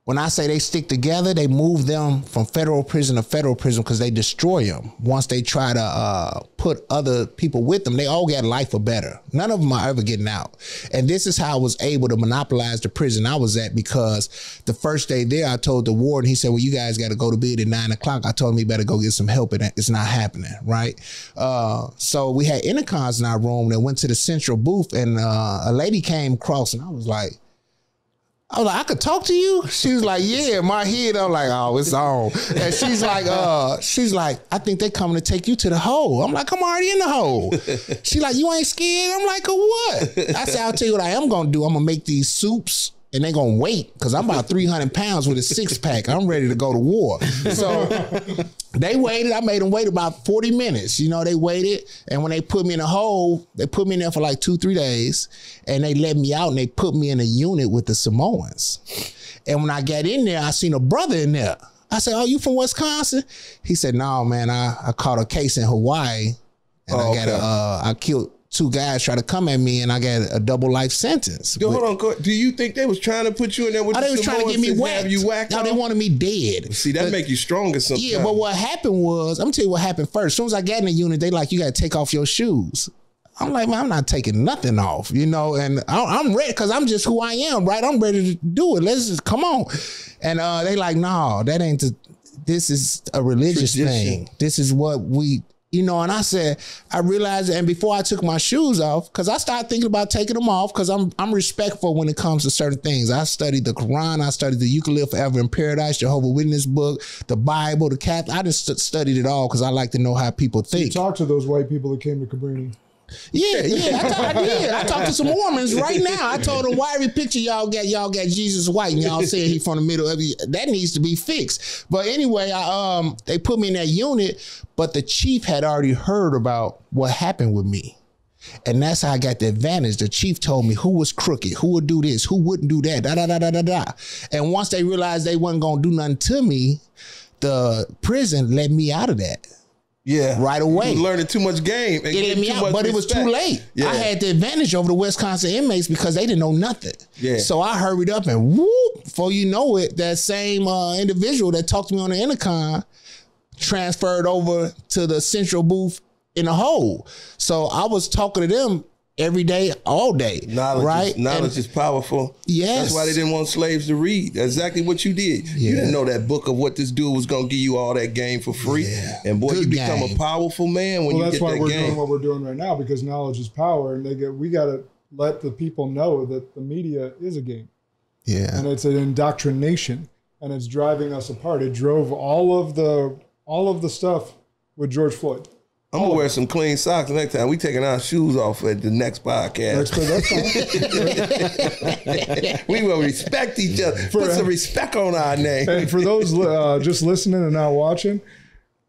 when I say they stick together, they move them from federal prison to federal prison because they destroy them. Once they try to uh, put other people with them, they all get life or better. None of them are ever getting out. And this is how I was able to monopolize the prison I was at because the first day there, I told the warden, he said, Well, you guys got to go to bed at nine o'clock. I told him he better go get some help, and it's not happening, right? Uh, so we had intercons in our room that went to the central booth, and uh, a lady came across, and I was like, I was like, I could talk to you. She was like, Yeah, my head. I'm like, oh, it's on. And she's like, uh, she's like, I think they coming to take you to the hole. I'm like, I'm already in the hole. She's like, you ain't scared? I'm like, of what? I said, I'll tell you what I am gonna do. I'm gonna make these soups and they gonna wait because I'm about 300 pounds with a six pack. I'm ready to go to war. So they waited. I made them wait about 40 minutes. You know, they waited. And when they put me in a hole, they put me in there for like two, three days. And they let me out and they put me in a unit with the Samoans. And when I got in there, I seen a brother in there. I said, Oh, you from Wisconsin? He said, No, man, I, I caught a case in Hawaii. And Oh, I got a, uh, I killed two guys try to come at me and I got a double life sentence. Yo, But- hold on. Do you think they was trying to put you in there with Oh, the they was trying to get me whacked. You whacked? No, they off? wanted me dead. See, that But- make you stronger sometimes. Yeah, but what happened was, I'm gonna tell you what happened first. As soon as I got in the unit, they like, you gotta take off your shoes. I'm like, man, I'm not taking nothing off, you know, and I- I'm ready because I'm just who I am, right? I'm ready to do it. Let's just come on. And uh, they like, no, that ain't the. This is a religious Tradition. thing. This is what we, you know. And I said, I realized, and before I took my shoes off, because I started thinking about taking them off, because I'm I'm respectful when it comes to certain things. I studied the Quran, I studied the You Can Live Forever in Paradise, Jehovah Witness book, the Bible, the Catholic. I just studied it all because I like to know how people think. Talk to those white people that came to Cabrini. Yeah, yeah, I, ta- I did. I talked to some Mormons right now. I told them why every picture y'all got, y'all got Jesus white, and y'all saying he from the middle of it. That needs to be fixed. But anyway, I um, they put me in that unit, but the chief had already heard about what happened with me. And that's how I got the advantage. The chief told me who was crooked, who would do this, who wouldn't do that, da da da da da da. And once they realized they wasn't gonna do nothing to me, the prison let me out of that. Yeah, right away. Learning too much game. And It me out, but it was too late. Yeah. I had the advantage over the Wisconsin inmates because they didn't know nothing. Yeah. So I hurried up and whoop, before you know it, that same uh, individual that talked to me on the intercom transferred over to the central booth in the hole. So I was talking to them every day, all day. Knowledge, right? is, knowledge And- is powerful. Yes. That's why they didn't want slaves to read. That's exactly what you did. You didn't know that book of what this dude was going to give you all that game for free. And boy, Good you become game. a powerful man when Well, you that's why we're doing what we're doing right now because knowledge is power, and they get we got to let the people know that the media is a game yeah. and it's an indoctrination and it's driving us apart. It drove all of the all of the stuff with George Floyd. I'm gonna wear some clean socks next time. We taking our shoes off at the next podcast. That's, we will respect each other. Put some respect on our name. And for those uh, just listening and not watching,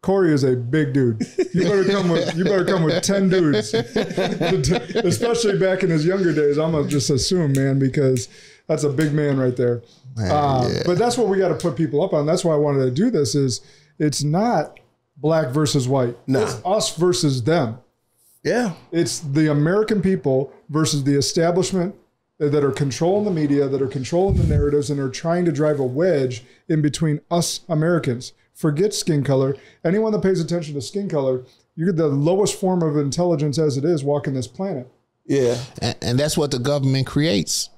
Corey is a big dude. You better come with you better come with ten dudes, especially back in his younger days. I'm gonna just assume, man, because that's a big man right there. Uh, But that's what we got to put people up on. That's why I wanted to do this. Is it's not black versus white. Nah. It's us versus them. Yeah. It's the American people versus the establishment that are controlling the media, that are controlling the narratives, and are trying to drive a wedge in between us Americans. Forget skin color. Anyone that pays attention to skin color You're the lowest form of intelligence as it is walking this planet. Yeah. and, and that's what the government creates.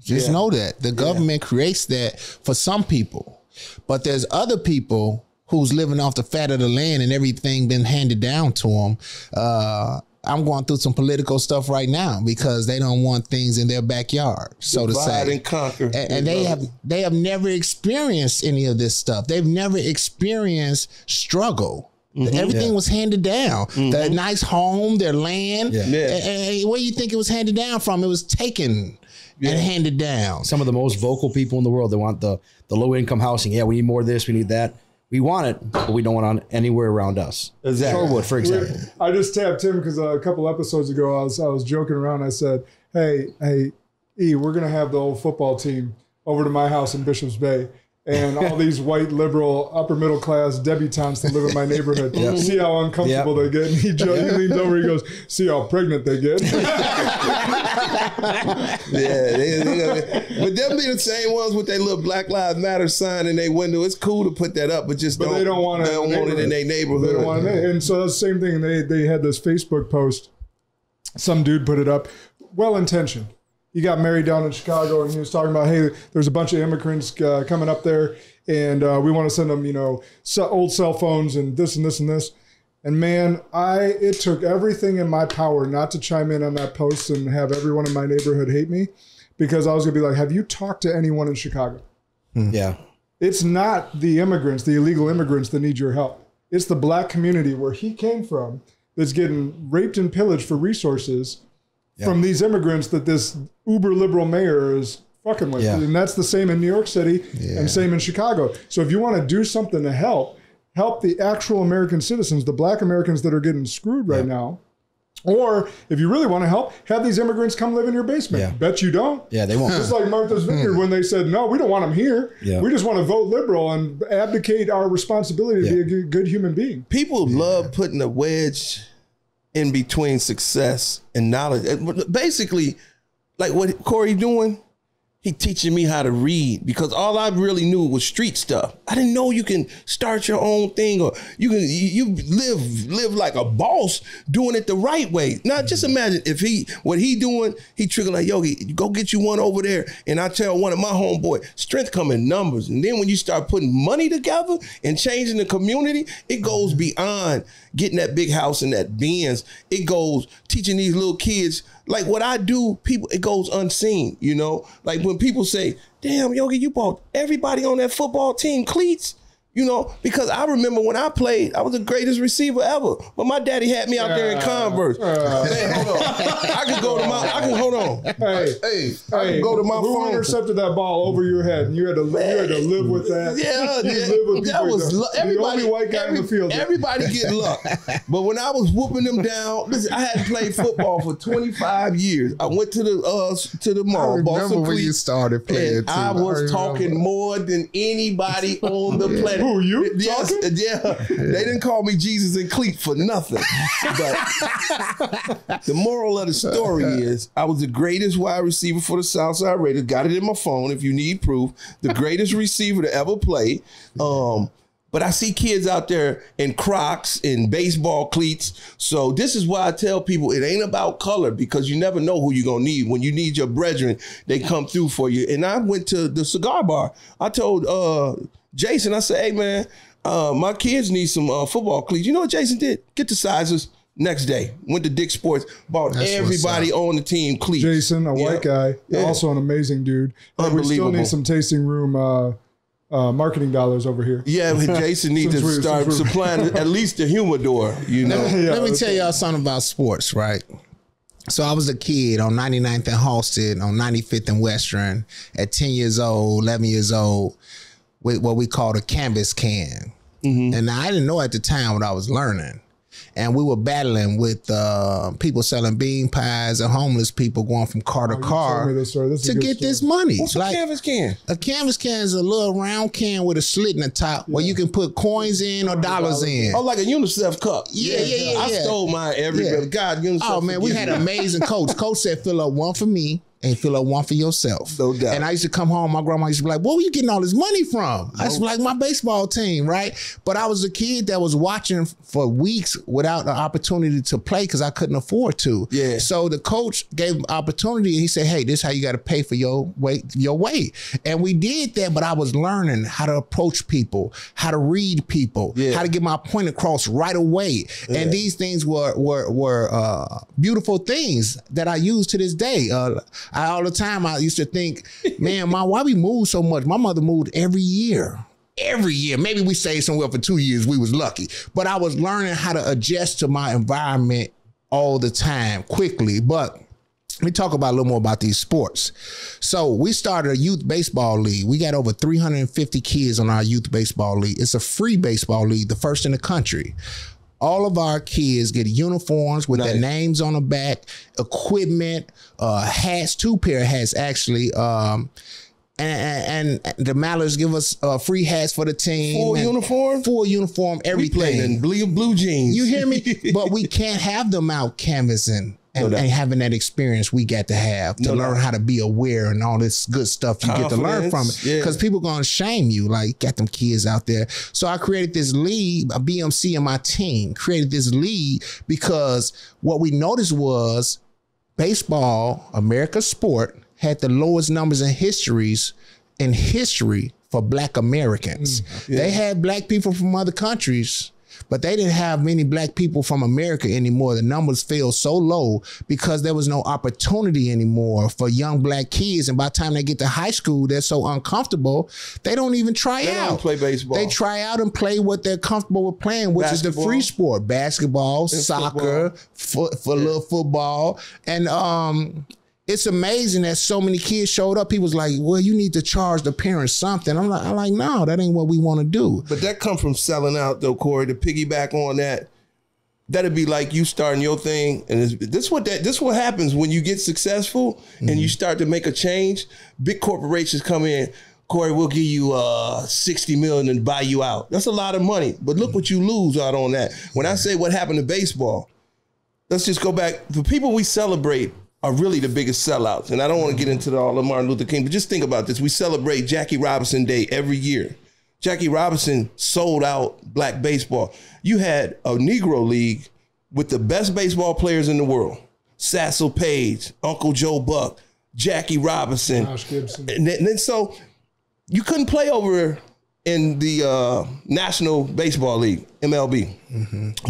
Just Yeah. know that the government creates that for some people, but there's other people who's living off the fat of the land and everything been handed down to them. Uh, I'm going through some political stuff right now because they don't want things in their backyard, so to say. and conquer. And, and they have they have never experienced any of this stuff. They've never experienced struggle. Everything was handed down. Their nice home, their land. Yeah. Yeah. And- and where you think it was handed down from? It was taken and handed down. Some of the most vocal people in the world. They want the the low income housing. Yeah, we need more of this. We need that. We want it, but we don't want it anywhere around us. Exactly. Shorewood, for example. I just tapped him because uh, a couple episodes ago I was I was joking around. I said, "Hey, hey, E, we're gonna have the old football team over to my house in Bishops Bay." And all these white liberal upper middle class debutantes that live in my neighborhood. See how uncomfortable Yep. they get. And he, he leans over. He goes, "See how pregnant they get." Yeah, they, they, but them be the same ones with their little Black Lives Matter sign in their window. It's cool to put that up, but just but don't, they don't want it. They don't in want it in their neighborhood. They don't want it. And so that's the same thing. They they had this Facebook post. Some dude put it up, well intentioned. He got married down in Chicago, and he was talking about, hey, there's a bunch of immigrants uh, coming up there, and uh, we want to send them, you know, old cell phones and this and this and this. And man, I it took everything in my power not to chime in on that post and have everyone in my neighborhood hate me, because I was gonna be like, have you talked to anyone in Chicago? Yeah. it's not the immigrants, the illegal immigrants that need your help. It's the black community where he came from that's getting raped and pillaged for resources from these immigrants that this uber liberal mayor is fucking with. Yeah. And that's the same in New York City and same in Chicago. So if you want to do something to help, help the actual American citizens, the black Americans that are getting screwed right now. Or if you really want to help, have these immigrants come live in your basement. Yeah. Bet you don't. Yeah, they won't. Just like Martha's Vineyard when they said, no, we don't want them here. Yeah. We just want to vote liberal and abdicate our responsibility to be a good, good human being. People love putting a wedge in between success and knowledge. Basically, like what Corey doing, he teaching me how to read because all I really knew was street stuff. I didn't know you can start your own thing or you can you live live like a boss doing it the right way. Now just mm-hmm. imagine if he what he doing, he trigger like Yogi, go get you one over there. And I tell one of my homeboy, strength come in numbers. And then when you start putting money together and changing the community, it goes mm-hmm. beyond getting that big house and that Benz. It goes teaching these little kids like what I do, people it goes unseen, you know? Like when people say, "Damn, Yogi, you bought everybody on that football team cleats." You know, because I remember when I played, I was the greatest receiver ever. But my daddy had me out there in Converse. hey, hold on. I can go to my I can hold on. Hey, Hey, I hey, can go to my who phone. intercepted that ball over your head? And you had to, you had to live with that. Yeah, You yeah. live with that was that- everybody. the only white guy every- in the field. Everybody get luck. but when I was whooping them down, listen, I had played football for 25 years. I went to the uh to the mall, bought remember some when you started playing, I too. I was remember. talking more than anybody on the planet. Who, you Yes, talking? yeah. They didn't call me Jesus and cleat for nothing. But the moral of the story is I was the greatest wide receiver for the Southside Raiders. Got it in my phone if you need proof. The greatest receiver to ever play. Um, but I see kids out there in Crocs and baseball cleats. So this is why I tell people it ain't about color because you never know who you're gonna need. When you need your brethren, they come through for you. And I went to the cigar bar. I told uh, Jason, I said, hey man, uh, my kids need some uh, football cleats. You know what Jason did? Get the sizes. Next day, went to Dick Sports, bought That's everybody on the team cleats. Jason, a Yeah. white guy, Yeah. also an amazing dude. And we still need some tasting room uh, uh, marketing dollars over here. Yeah, but Jason needs to Since we- start since we- supplying at least the humidor. You know, Yeah, Let me that's tell y'all something about sports, right? So I was a kid on 99th and Halsted, on 95th and Western, at 10 years old, 11 years old, with what we called a canvas can. And I didn't know at the time what I was learning. And we were battling with uh, people selling bean pies and homeless people going from car to Oh, car this. This to get story. this money. what's a canvas can? a canvas can is a little round can with a slit in the top where you can put coins in or dollars in. Oh, like a UNICEF cup. Yeah, yeah, yeah, I yeah. stole mine every Yeah. God, UNICEF. Oh man, we had an amazing coach. Coach said fill up one for me, and fill up one for yourself. No doubt. And I used to come home, my grandma used to be like, Where were you getting all this money from? I used to be like, My baseball team, right? But I was a kid that was watching for weeks without an opportunity to play because I couldn't afford to. Yeah. So the coach gave opportunity and he said, Hey, this is how you got to pay for your weight, your weight. And we did that, but I was learning how to approach people, how to read people, Yeah. how to get my point across right away. And these things were were were uh, beautiful things that I use to this day. Uh, I all the time I used to think, man, my why we move so much? My mother moved every year. Every year, maybe we stayed somewhere for two years. We was lucky, but I was learning how to adjust to my environment all the time quickly. But let me talk about a little more about these sports. So we started a youth baseball league. We got over 350 kids on our youth baseball league. It's a free baseball league, the first in the country. All of our kids get uniforms with their names on the back, equipment, uh, hats, two pair of hats actually. Um, and, and, and the Mallards give us uh, free hats for the team. Full uniform? Full uniform, We everything. in blue blue jeans. You hear me? but we can't have them out canvassing and, doubt. and having that experience we got to have to No learn doubt. how to be aware and all this good stuff you get to learn from it. Confidence, yeah. Because people gonna shame you, like got them kids out there. So I created this league, a BMC and my team created this league because what we noticed was baseball, America's sport, had the lowest numbers in histories in history for black Americans. Mm, they had black people from other countries, but they didn't have many black people from America anymore. The numbers fell so low because there was no opportunity anymore for young black kids. And by the time they get to high school, they're so uncomfortable, they don't even try They out. don't play baseball. They try out and play what they're comfortable with playing, which is the free sport, basketball, soccer, foot, for little football, and um. It's amazing that so many kids showed up. He was like, "Well, you need to charge the parents something." I'm like, "I'm like, no, that ain't what we want to do." But that come from selling out though, Corey. To piggyback on that, that'd be like you starting your thing, and it's, this what that this what happens when you get successful and you start to make a change. Big corporations come in. Corey, we'll give you uh, sixty million and buy you out. That's a lot of money, but look what you lose out on that. When I say what happened to baseball, let's just go back. The people we celebrate are really the biggest sellouts. And I don't want to get into the, all of Martin Luther King, but just think about this. We celebrate Jackie Robinson Day every year. Jackie Robinson sold out black baseball. You had a Negro League with the best baseball players in the world. Satchel Paige, Uncle Joe Buck, Jackie Robinson. Josh Gibson. And then, and then so you couldn't play over in the uh, National Baseball League, MLB.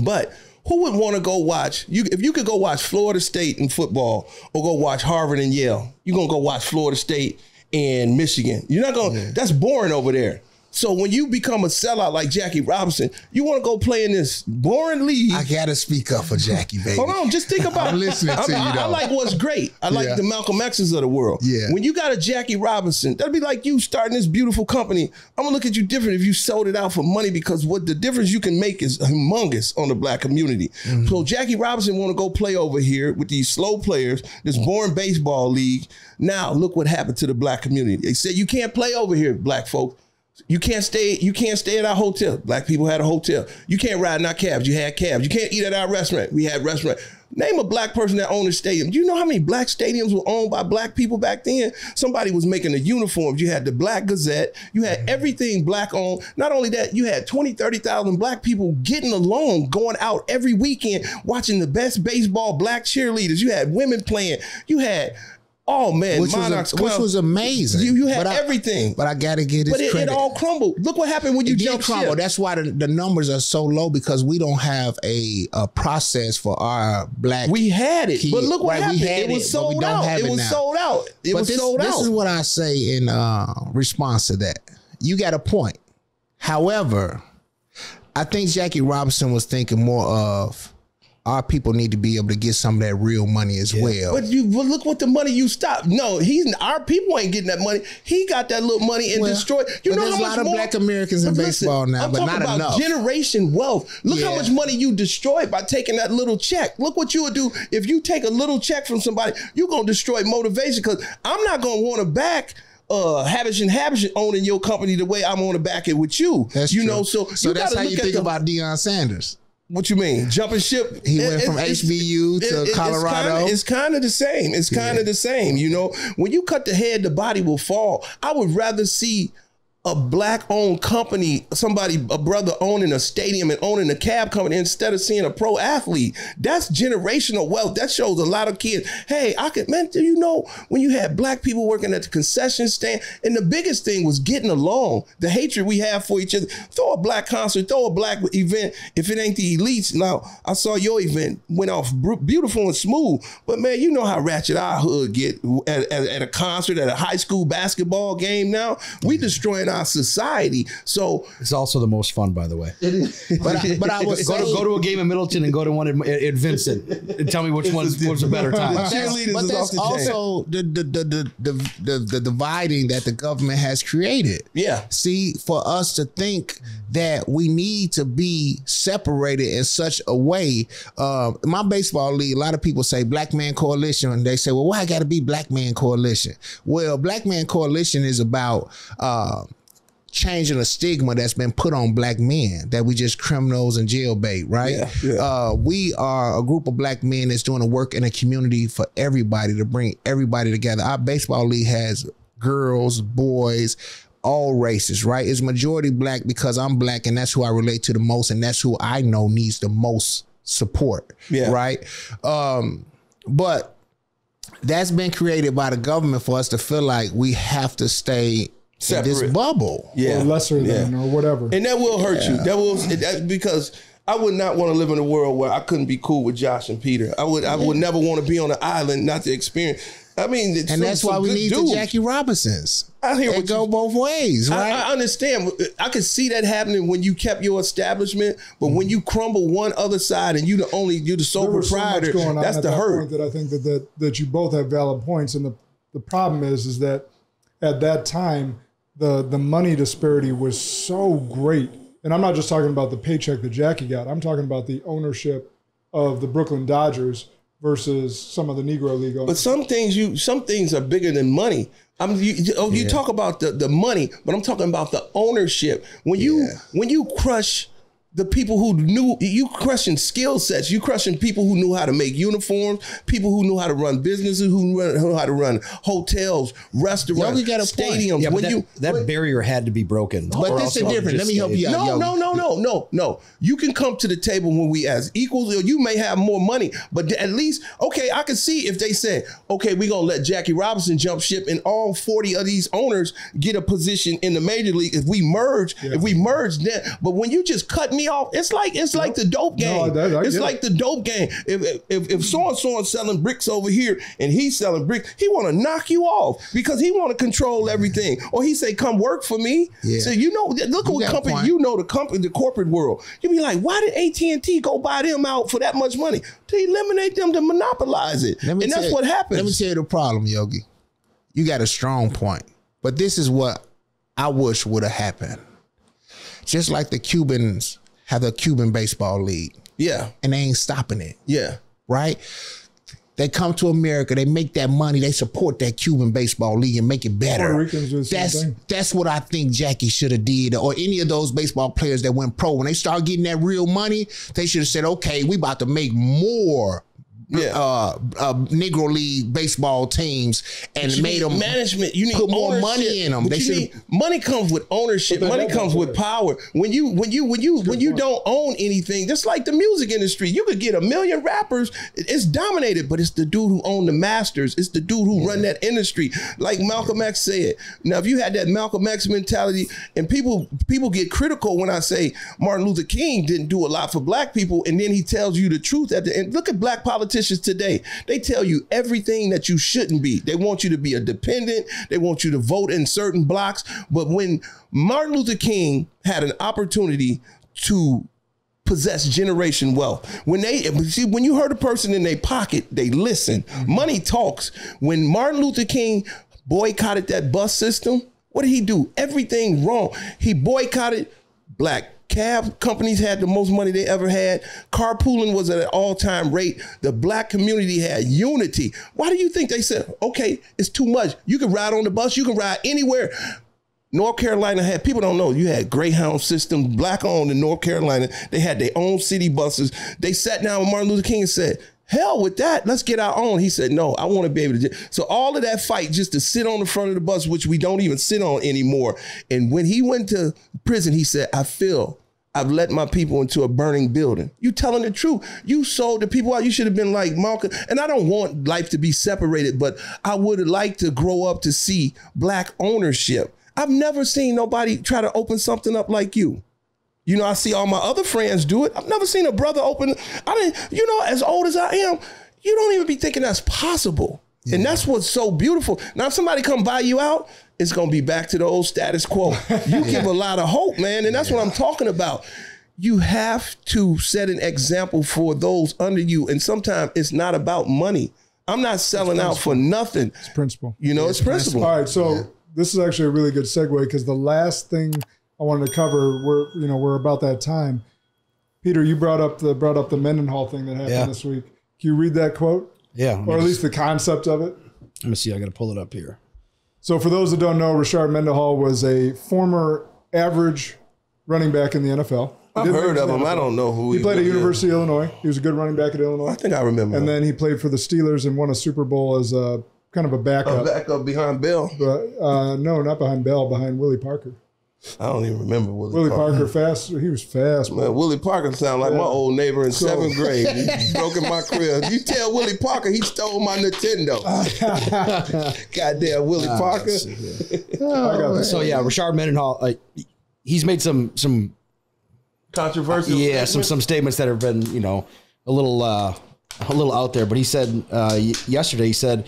But who would want to go watch you if you could go watch Florida State in football or go watch Harvard and Yale? You're gonna go watch Florida State and Michigan. You're not gonna that's boring over there. So when you become a sellout like Jackie Robinson, you want to go play in this boring league. I gotta speak up for Jackie, baby. Hold on, just think about. I'm listening to I, you, I- I like what's great. I like Yeah. the Malcolm X's of the world. Yeah. When you got a Jackie Robinson, that'd be like you starting this beautiful company. I'm gonna look at you different if you sold it out for money because what the difference you can make is humongous on the black community. Mm-hmm. So Jackie Robinson want to go play over here with these slow players, this boring baseball league. Now look what happened to the black community. They said you can't play over here, black folks. You can't stay. You can't stay at our hotel. Black people had a hotel. You can't ride in our cabs. You had cabs. You can't eat at our restaurant. We had restaurant. Name a black person that owned a stadium. Do you know how many black stadiums were owned by black people back then? Somebody was making the uniforms. You had the Black Gazette. You had mm-hmm. everything black owned. Not only that, you had 20, 30,000 black people getting along, going out every weekend, watching the best baseball, black cheerleaders. You had women playing. You had, oh man, which was, Monarchs which was amazing. You, you had But I- everything. But I gotta get it. But it, it all crumbled. Look what happened when you It did crumble. ship. That's why the, the numbers are so low because we don't have a, a process for our black. We had it, kid. but look what Right, we happened. had It was we sold out. It was now. sold out. It but was this, sold this out. is what I say in uh, response to that. You got a point. However, I think Jackie Robinson was thinking more of our people need to be able to get some of that real money as well. but you but look what the money you stopped. No, he's our people ain't getting that money. He got that little money and Well, destroyed. You know there's how a lot of more- black Americans in But baseball now, I'm but not enough. Generation wealth. Look how much money you destroyed by taking that little check. Look what you would do if you take a little check from somebody. You're gonna destroy motivation because I'm not gonna want to back. Uh, Habish and Habish owning your company the way I'm gonna back it with you. That's you true. know, so so that's how you think the- about Deion Sanders. What you mean? Jumping ship? He went from HBU to Colorado. It's kind of the same. It's kind of the same. You know, when you cut the head, the body will fall. I would rather see a black owned company, somebody, a brother owning a stadium and owning a cab company instead of seeing a pro athlete. That's generational wealth. That shows a lot of kids. Hey, I could, man, do you know when you had black people working at the concession stand? And the biggest thing was getting along. The hatred we have for each other. Throw a black concert, throw a black event. If it ain't the elites, now I saw your event went off beautiful and smooth. But man, you know how ratchet our hood get at, at, at a concert, at a high school basketball game. Now we mm-hmm. destroying our society. So It's also the most fun, by the way. but, I, but I was Go to, go to a game in Middleton and go to one at, at Vincent and tell me which one's, one's a better time. But that's, Cheerleaders but is that's off the chain. also the the, the the the the the dividing that the government has created. Yeah. See, for us to think that we need to be separated in such a way, uh, my baseball league, a lot of people say Black Man Coalition, and they say, well, why I got to be Black Man Coalition? Well, Black Man Coalition is about. Uh, changing a stigma that's been put on black men that we just criminals and jailbait, right? Yeah, yeah. Uh, we are a group of black men that's doing a work in a community for everybody to bring everybody together. Our baseball league has girls, boys, all races, right? It's majority black because I'm black and that's who I relate to the most and that's who I know needs the most support, Yeah. right? Um, but that's been created by the government for us to feel like we have to stay in this bubble. yeah, or lesser yeah. or whatever. and that will hurt you. That will that, because I would not want to live in a world where I couldn't be cool with Josh and Peter. I would I would never want to be on an island not to experience. I mean, it's And some- that's why we need dudes. the Jackie Robinsons. I hear They go you- both ways, I- right? I, understand. I could see that happening when you kept your establishment, but when mm-hmm. you crumble one other side and you the only you the sole there was so proprietor, going on that's the that hurt. point that I think that, that that you both have valid points, and the the problem is is that at that time the the money disparity was so great, and I'm not just talking about the paycheck that Jackie got. I'm talking about the ownership of the Brooklyn Dodgers versus some of the Negro League owners. But some things you some things are bigger than money. I'm you, you- oh, you talk about the, the money, but I'm talking about the ownership. When you Yeah. when you crush the people who knew you crushing skill sets, you crushing people who knew how to make uniforms, people who knew how to run businesses, who run, knew how to run hotels, restaurants, got a stadiums. Yeah, when that, you that when- barrier had to be broken. But this is different. Let me help you out. no, no, no, no, no, no. You can come to the table when we as equals, or you may have more money, but at least, okay, I can see if they said, okay, we're gonna let Jackie Robinson jump ship and all 40 of these owners get a position in the major league. If we merge, if we merge then, but when you just cut me off, it's like it's like the dope game. No, that- I it's get like the dope game. If if if so and so is selling bricks over here and he's selling bricks, he want to knock you off because he want to control everything. Or he say, "Come work for me." Yeah. So you know, look You what company point. you know the company, the corporate world. You be like, why did AT and T go buy them out for that much money to eliminate them to monopolize it? And that's you- what happens. Let me tell you the problem, Yogi. You got a strong point, but this is what I wish would have happened. Just like the Cubans have the Cuban baseball league, yeah, and they ain't stopping it, yeah. right? They come to America, they make that money, they support that Cuban baseball league and make it better. Puerto Ricans do the same that's thing. that's what I think Jackie should have did, or any of those baseball players that went pro. When they start getting that real money, they should have said, "Okay, we about to make more." Yeah. Uh, uh, Negro League baseball teams and made them management. You need put more money in them. They need, money comes with ownership. Money comes with power. When you when you when you when you point. don't own anything, just like the music industry, you could get a million rappers. It's dominated, but it's the dude who owned the masters. It's the dude who run that industry. Like Malcolm X said. Now, if you had that Malcolm X mentality, and people people get critical when I say Martin Luther King didn't do a lot for black people, and then he tells you the truth at the end. Look at black politicians today. They tell you everything that you shouldn't be. They want you to be a dependent. They want you to vote in certain blocks. But when Martin Luther King had an opportunity to possess generation wealth. When they see when you hurt a person in their pocket, they listen. Mm-hmm. Money talks. When Martin Luther King boycotted that bus system, what did he do? Everything wrong. He boycotted black cab companies had the most money they ever had. Carpooling was at an all-time rate. The black community had unity. Why do you think they said, okay, it's too much. You can ride on the bus, you can ride anywhere. North Carolina had people don't know you had Greyhound system, black owned in North Carolina. They had their own city buses. They sat down with Martin Luther King and said, Hell with that. Let's get our own. He said, No, I want to be able to. So all of that fight just to sit on the front of the bus, which we don't even sit on anymore. And when he went to prison, he said, I feel I've led my people into a burning building. You telling the truth. You sold the people out. You should have been like Malcolm. And I don't want life to be separated, but I would like to grow up to see black ownership. I've never seen nobody try to open something up like you. You know, I see all my other friends do it. I've never seen a brother open. I didn't, you know, as old as I am, you don't even be thinking that's possible. And that's what's so beautiful. Now, if somebody come buy you out, it's gonna be back to the old status quo. You give a lot of hope, man, and that's what I'm talking about. You have to set an example for those under you, and sometimes it's not about money. I'm not selling out for nothing. It's principle. You know, it's principle. All right, so this is actually a really good segue because the last thing I wanted to cover, we're you know we're about that time. Peter, you brought up the brought up the Mendenhall thing that happened Yeah. this week. Can you read that quote, Yeah. Or at just- least the concept of it? let me see. I got to pull it up here. So, for those that don't know, Rashard Mendenhall was a former average running back in the NFL. He I've did heard make of the him. I don't know who He played at is. University of Illinois. He was a good running back at Illinois. I think I remember. And him. then he played for the Steelers and won a Super Bowl as a kind of a backup. back up behind Bill. But uh, no, not behind Bell, behind Willie Parker. I don't even remember Willie, Willie Parker. Parker, fast. He was fast. Man, Willie Parker sound like my old neighbor in So- seventh grade. He broke in my crib. You tell Willie Parker he stole my Nintendo. Goddamn Willie Parker. I got this. So yeah, Rashard Mendenhall, uh, he's made some some Controversial. yeah some some statements that have been you know a little uh, a little out there. But he said uh, y- yesterday he said,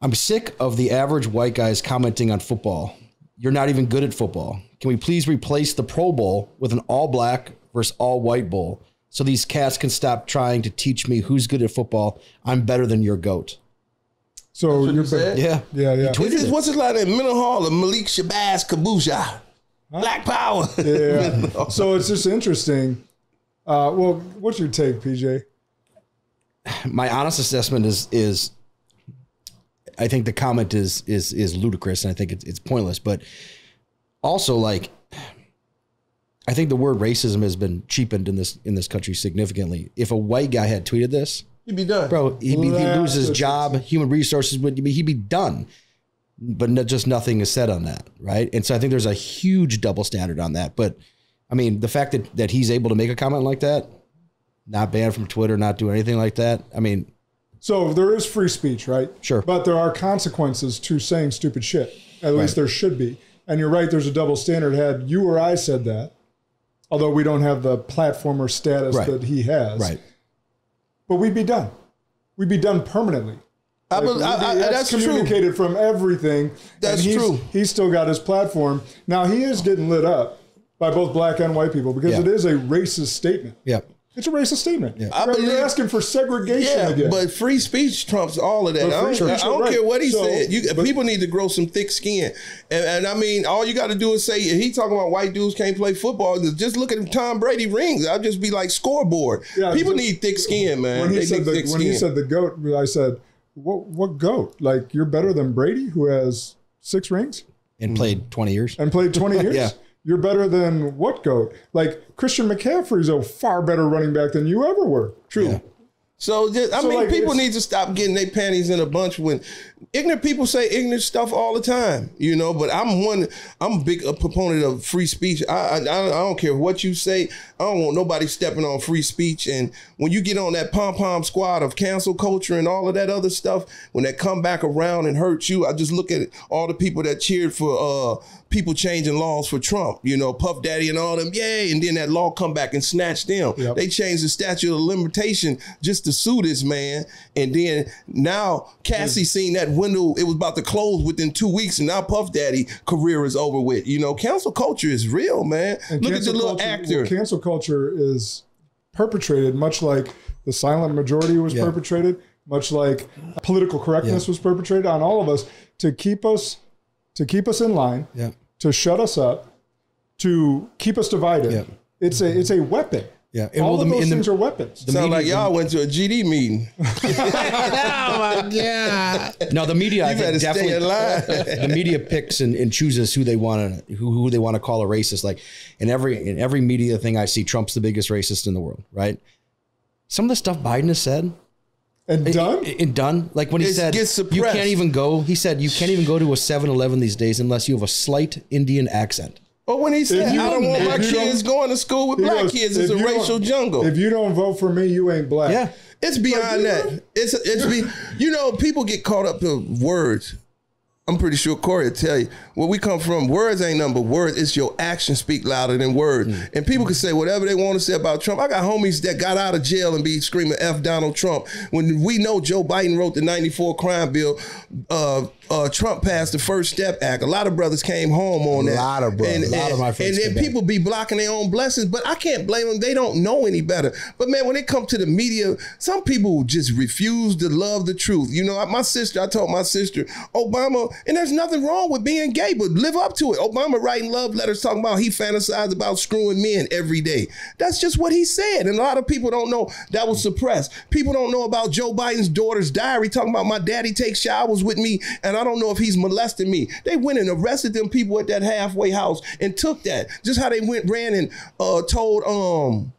"I'm sick of the average white guys commenting on football. You're not even good at football. Can we please replace the Pro Bowl with an all black versus all white bowl?" So these cats can stop trying to teach me who's good at football. I'm better than your goat. So you're said? Yeah, Yeah, yeah. This is, what's his last name? Mental Hall of Malik Shabazz Kabusha. Black Power. Yeah. so it's just interesting. Uh, well, what's your take, PJ? my honest assessment is is I think the comment is is is ludicrous and I think it's it's pointless. But also like I think the word racism has been cheapened in this in this country significantly. If a white guy had tweeted this, He'd be done. bro, he'd, be, he'd lose his job. Human resources would be he'd be done. But no, just nothing is said on that, right? And so I think there's a huge double standard on that. But I mean, the fact that that he's able to make a comment like that, not banned from Twitter, not do anything like that. I mean, So there is free speech, right? Sure. But there are consequences to saying stupid shit. At least there should be. And you're right, there's a double standard. Had you or I said that, although we don't have the platform or status Right. that he has, right. but we'd be done. We'd be done permanently. I, Like, I, I, we'd be that's true. excommunicated from everything. That's and he's, true. He's still got his platform. Now he is getting lit up by both black and white people because Yeah. it is a racist statement. Yeah. It's a racist statement. I Right? believe- You're asking for segregation Yeah, again. but free speech trumps all of that. I don't, I don't right. care what he So, said. You, but- people need to grow some thick skin, and, and I mean, all you got to do is say he talking about white dudes can't play football. Just look at Tom Brady rings. I'll just be like scoreboard. Yeah, people just- need thick skin, man. when he They said the thick when he said the goat, I said, "What what goat? Like you're better than Brady, who has six rings And played 20 years. and played 20 years. Yeah. You're better than what goat? Like Christian McCaffrey's a far better running back than you ever were. True. So just, I So, mean, like, people need to stop getting their panties in a bunch when ignorant people say ignorant stuff all the time, you know. But I'm one. I'm a big a proponent of free speech. I, I I don't care what you say. I don't want nobody stepping on free speech. And when you get on that pom pom squad of cancel culture and all of that other stuff, when that come back around and hurt you, I just look at all the people that cheered for uh people changing laws for Trump. You know, Puff Daddy and all them, yay! And then that law come back and snatch them. Yep. They changed the statute of limitation just to sue this man. And then now Cassie seen that window, it was about to close within two weeks, and now Puff Daddy career is over with. You know, cancel culture is real, man. And Look at the little culture- actor. well, cancel culture is perpetrated much like the silent majority was Yeah. perpetrated, much like political correctness was perpetrated on all of us to keep us to keep us in line, Yeah. to shut us up, to keep us divided. Yeah. It's a it's a weapon. Yeah. And All well, of the- those in the- things are weapons. Sound like y'all went to a GD meeting. oh my god! No, the media. I You think better stay definitely in line. the media picks and, and chooses who they want to who, who they want to call a racist. Like in every in every media thing I see, Trump's the biggest racist in the world. Right. Some of the stuff Biden has said and done. and done, like when he It said you can't even go. He said you can't even go to a 7-Eleven these days unless you have a slight Indian accent. Or when he said, I don't want my kids going to school with black goes, kids, it's a racial jungle. If you don't vote for me, you ain't black. Yeah. It's beyond that. It's it's be you know people get caught up to words. I'm pretty sure Corey will tell you where we come from. Words ain't nothing but words. It's your actions speak louder than words. Mm. And people can say whatever they want to say about Trump. I got homies that got out of jail and be screaming "F Donald Trump" when we know Joe Biden wrote the '94 crime bill. Uh, uh, Trump passed the First Step Act. A lot of brothers came home on A that. lot of brothers. And, A lot of my and then people be blocking their own blessings, but I can't blame them. They don't know any better. But man, when it comes to the media, some people just refuse to love the truth. You know, my sister, I told my sister, Obama, and there's nothing wrong with being gay, but live up to it. Obama writing love letters talking about he fantasized about screwing men every day. That's just what he said. And a lot of people don't know that was suppressed. People don't know about Joe Biden's daughter's diary talking about my daddy takes showers with me, and I don't know if he's molesting me. They went and arrested them people at that halfway house and took that. Just how they went, ran and uh, told um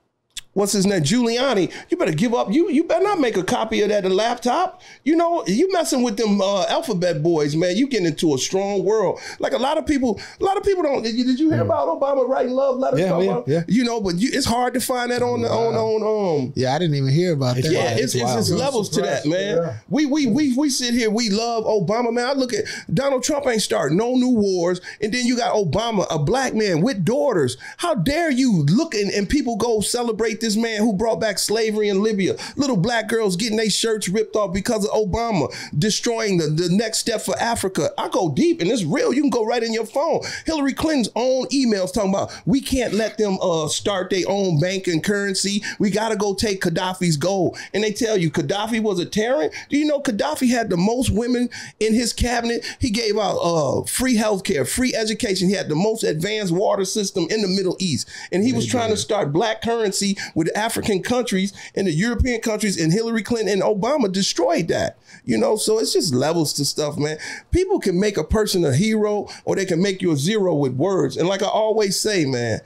what's his name, Giuliani, you better give up. You you better not make a copy of that in laptop. You know, you messing with them uh, alphabet boys, man. You getting into a strong world. Like a lot of people, a lot of people don't. Did you, did you hear about Obama writing love letters? Yeah, yeah, yeah. You know, but you, it's hard to find that on the on on um. Yeah, I didn't even hear about that. Yeah, It's it's, it's levels to that, man. yeah. We, we we we sit here, we love Obama, man. I look at Donald Trump ain't starting no new wars, and then you got Obama, a black man with daughters. How dare you look and, and people go celebrate this man who brought back slavery in Libya? Little black girls getting their shirts ripped off because of Obama destroying the, the next step for Africa. I go deep and it's real. You can go right in your phone. Hillary Clinton's own emails talking about we can't let them uh, start their own bank and currency. We got to go take Gaddafi's gold. And they tell you Gaddafi was a tyrant. Do you know Gaddafi had the most women in his cabinet? He gave out uh, free healthcare, free education. He had the most advanced water system in the Middle East. And he was trying to start black currency with African countries and the European countries. And Hillary Clinton and Obama destroyed that. You know, so it's just levels to stuff, man. People can make a person a hero or they can make you a zero with words. And like I always say, man,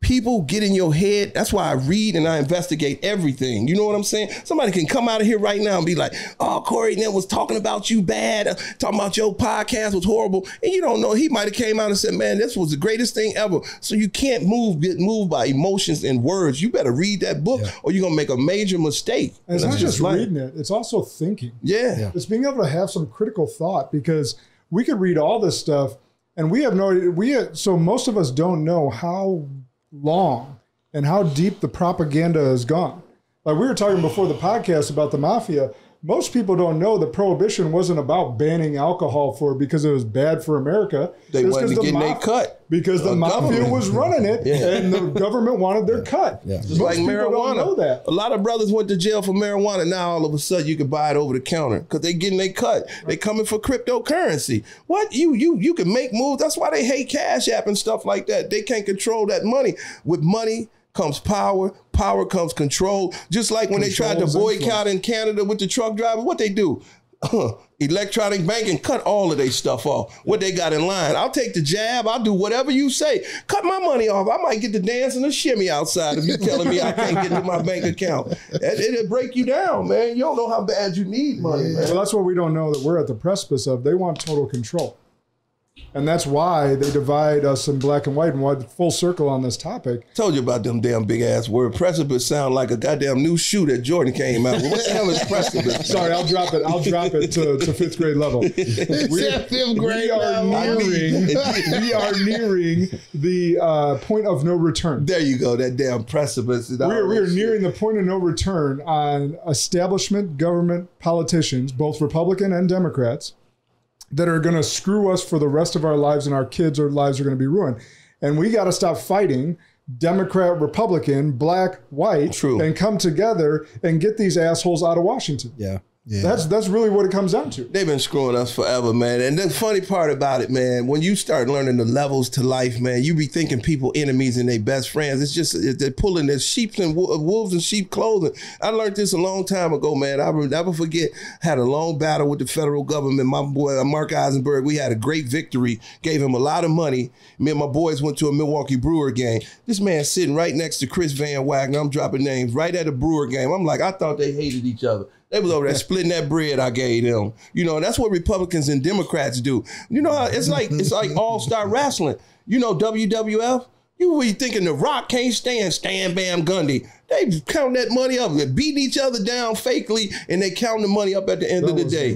people get in your head. That's why I read and I investigate everything. You know what I'm saying? Somebody can come out of here right now and be like, oh, Corey Nett was talking about you bad, uh, talking about your podcast was horrible. And you don't know, he might have came out and said, man, this was the greatest thing ever. So you can't move, get moved by emotions and words. You better read that book or you're going to make a major mistake. And it's not just reading it; it's also thinking. Yeah. It's being able to have some critical thought because we could read all this stuff and we have no we so most of us don't know how long and how deep the propaganda has gone. Like we were talking before the podcast about the mafia. Most people don't know that prohibition wasn't about banning alcohol for because it was bad for America. They It's wanted to the get maf- cut. because the Uh, mafia was running it and the government wanted their cut. Yeah. Just Most like marijuana. don't know that. A lot of brothers went to jail for marijuana. Now all of a sudden you can buy it over the counter because they getting their cut. They coming for cryptocurrency. What you you you can make moves. That's why they hate Cash App and stuff like that. They can't control that money. With money comes power. Power comes control. Just like when they tried to boycott in Canada with the truck driver, what they do? Electronic banking cut all of their stuff off. What they got in line. I'll take the jab. I'll do whatever you say. Cut my money off. I might get to dance and a shimmy outside if you telling me I can't get to my bank account. It, it'll break you down, man. You don't know how bad you need money, man. Well, that's what we don't know that we're at the precipice of. They want total control. And that's why they divide us in black and white and why full circle on this topic. Told you about them damn big ass word. Precipice sound like a goddamn new shoe that Jordan came out with. What the hell is precipice? Sorry, I'll drop it. I'll drop it to, to fifth grade level. We, fifth grade we are nearing, we are nearing the uh, point of no return. There you go. That damn precipice. We are, we are nearing the point of no return on establishment government politicians, both Republican and Democrats, that are going to screw us for the rest of our lives and our kids' or lives are going to be ruined. And we got to stop fighting Democrat, Republican, black, white, True. and come together and get these assholes out of Washington. Yeah. That's that's really what it comes down to. They've been screwing us forever, man. And the funny part about it, man, when you start learning the levels to life, man, you be thinking people enemies and they best friends. It's just they're pulling their sheep and wolves and sheep clothing. I learned this a long time ago, man. I will never forget. Had a long battle with the federal government. My boy uh, Mark Eisenberg, we had a great victory. Gave him a lot of money. Me and my boys went to a Milwaukee Brewer game. This man sitting right next to Chris Van Wagner. I'm dropping names right at a Brewer game. I'm like, I thought they hated each other. They was over there splitting that bread I gave them. You know, that's what Republicans and Democrats do. You know how it's like it's like all star wrestling. You know, WWF. You were thinking the Rock can't stand Stan Bam Gundy. They count that money up, They're beating each other down fakely, and they count the money up at the end That of the day.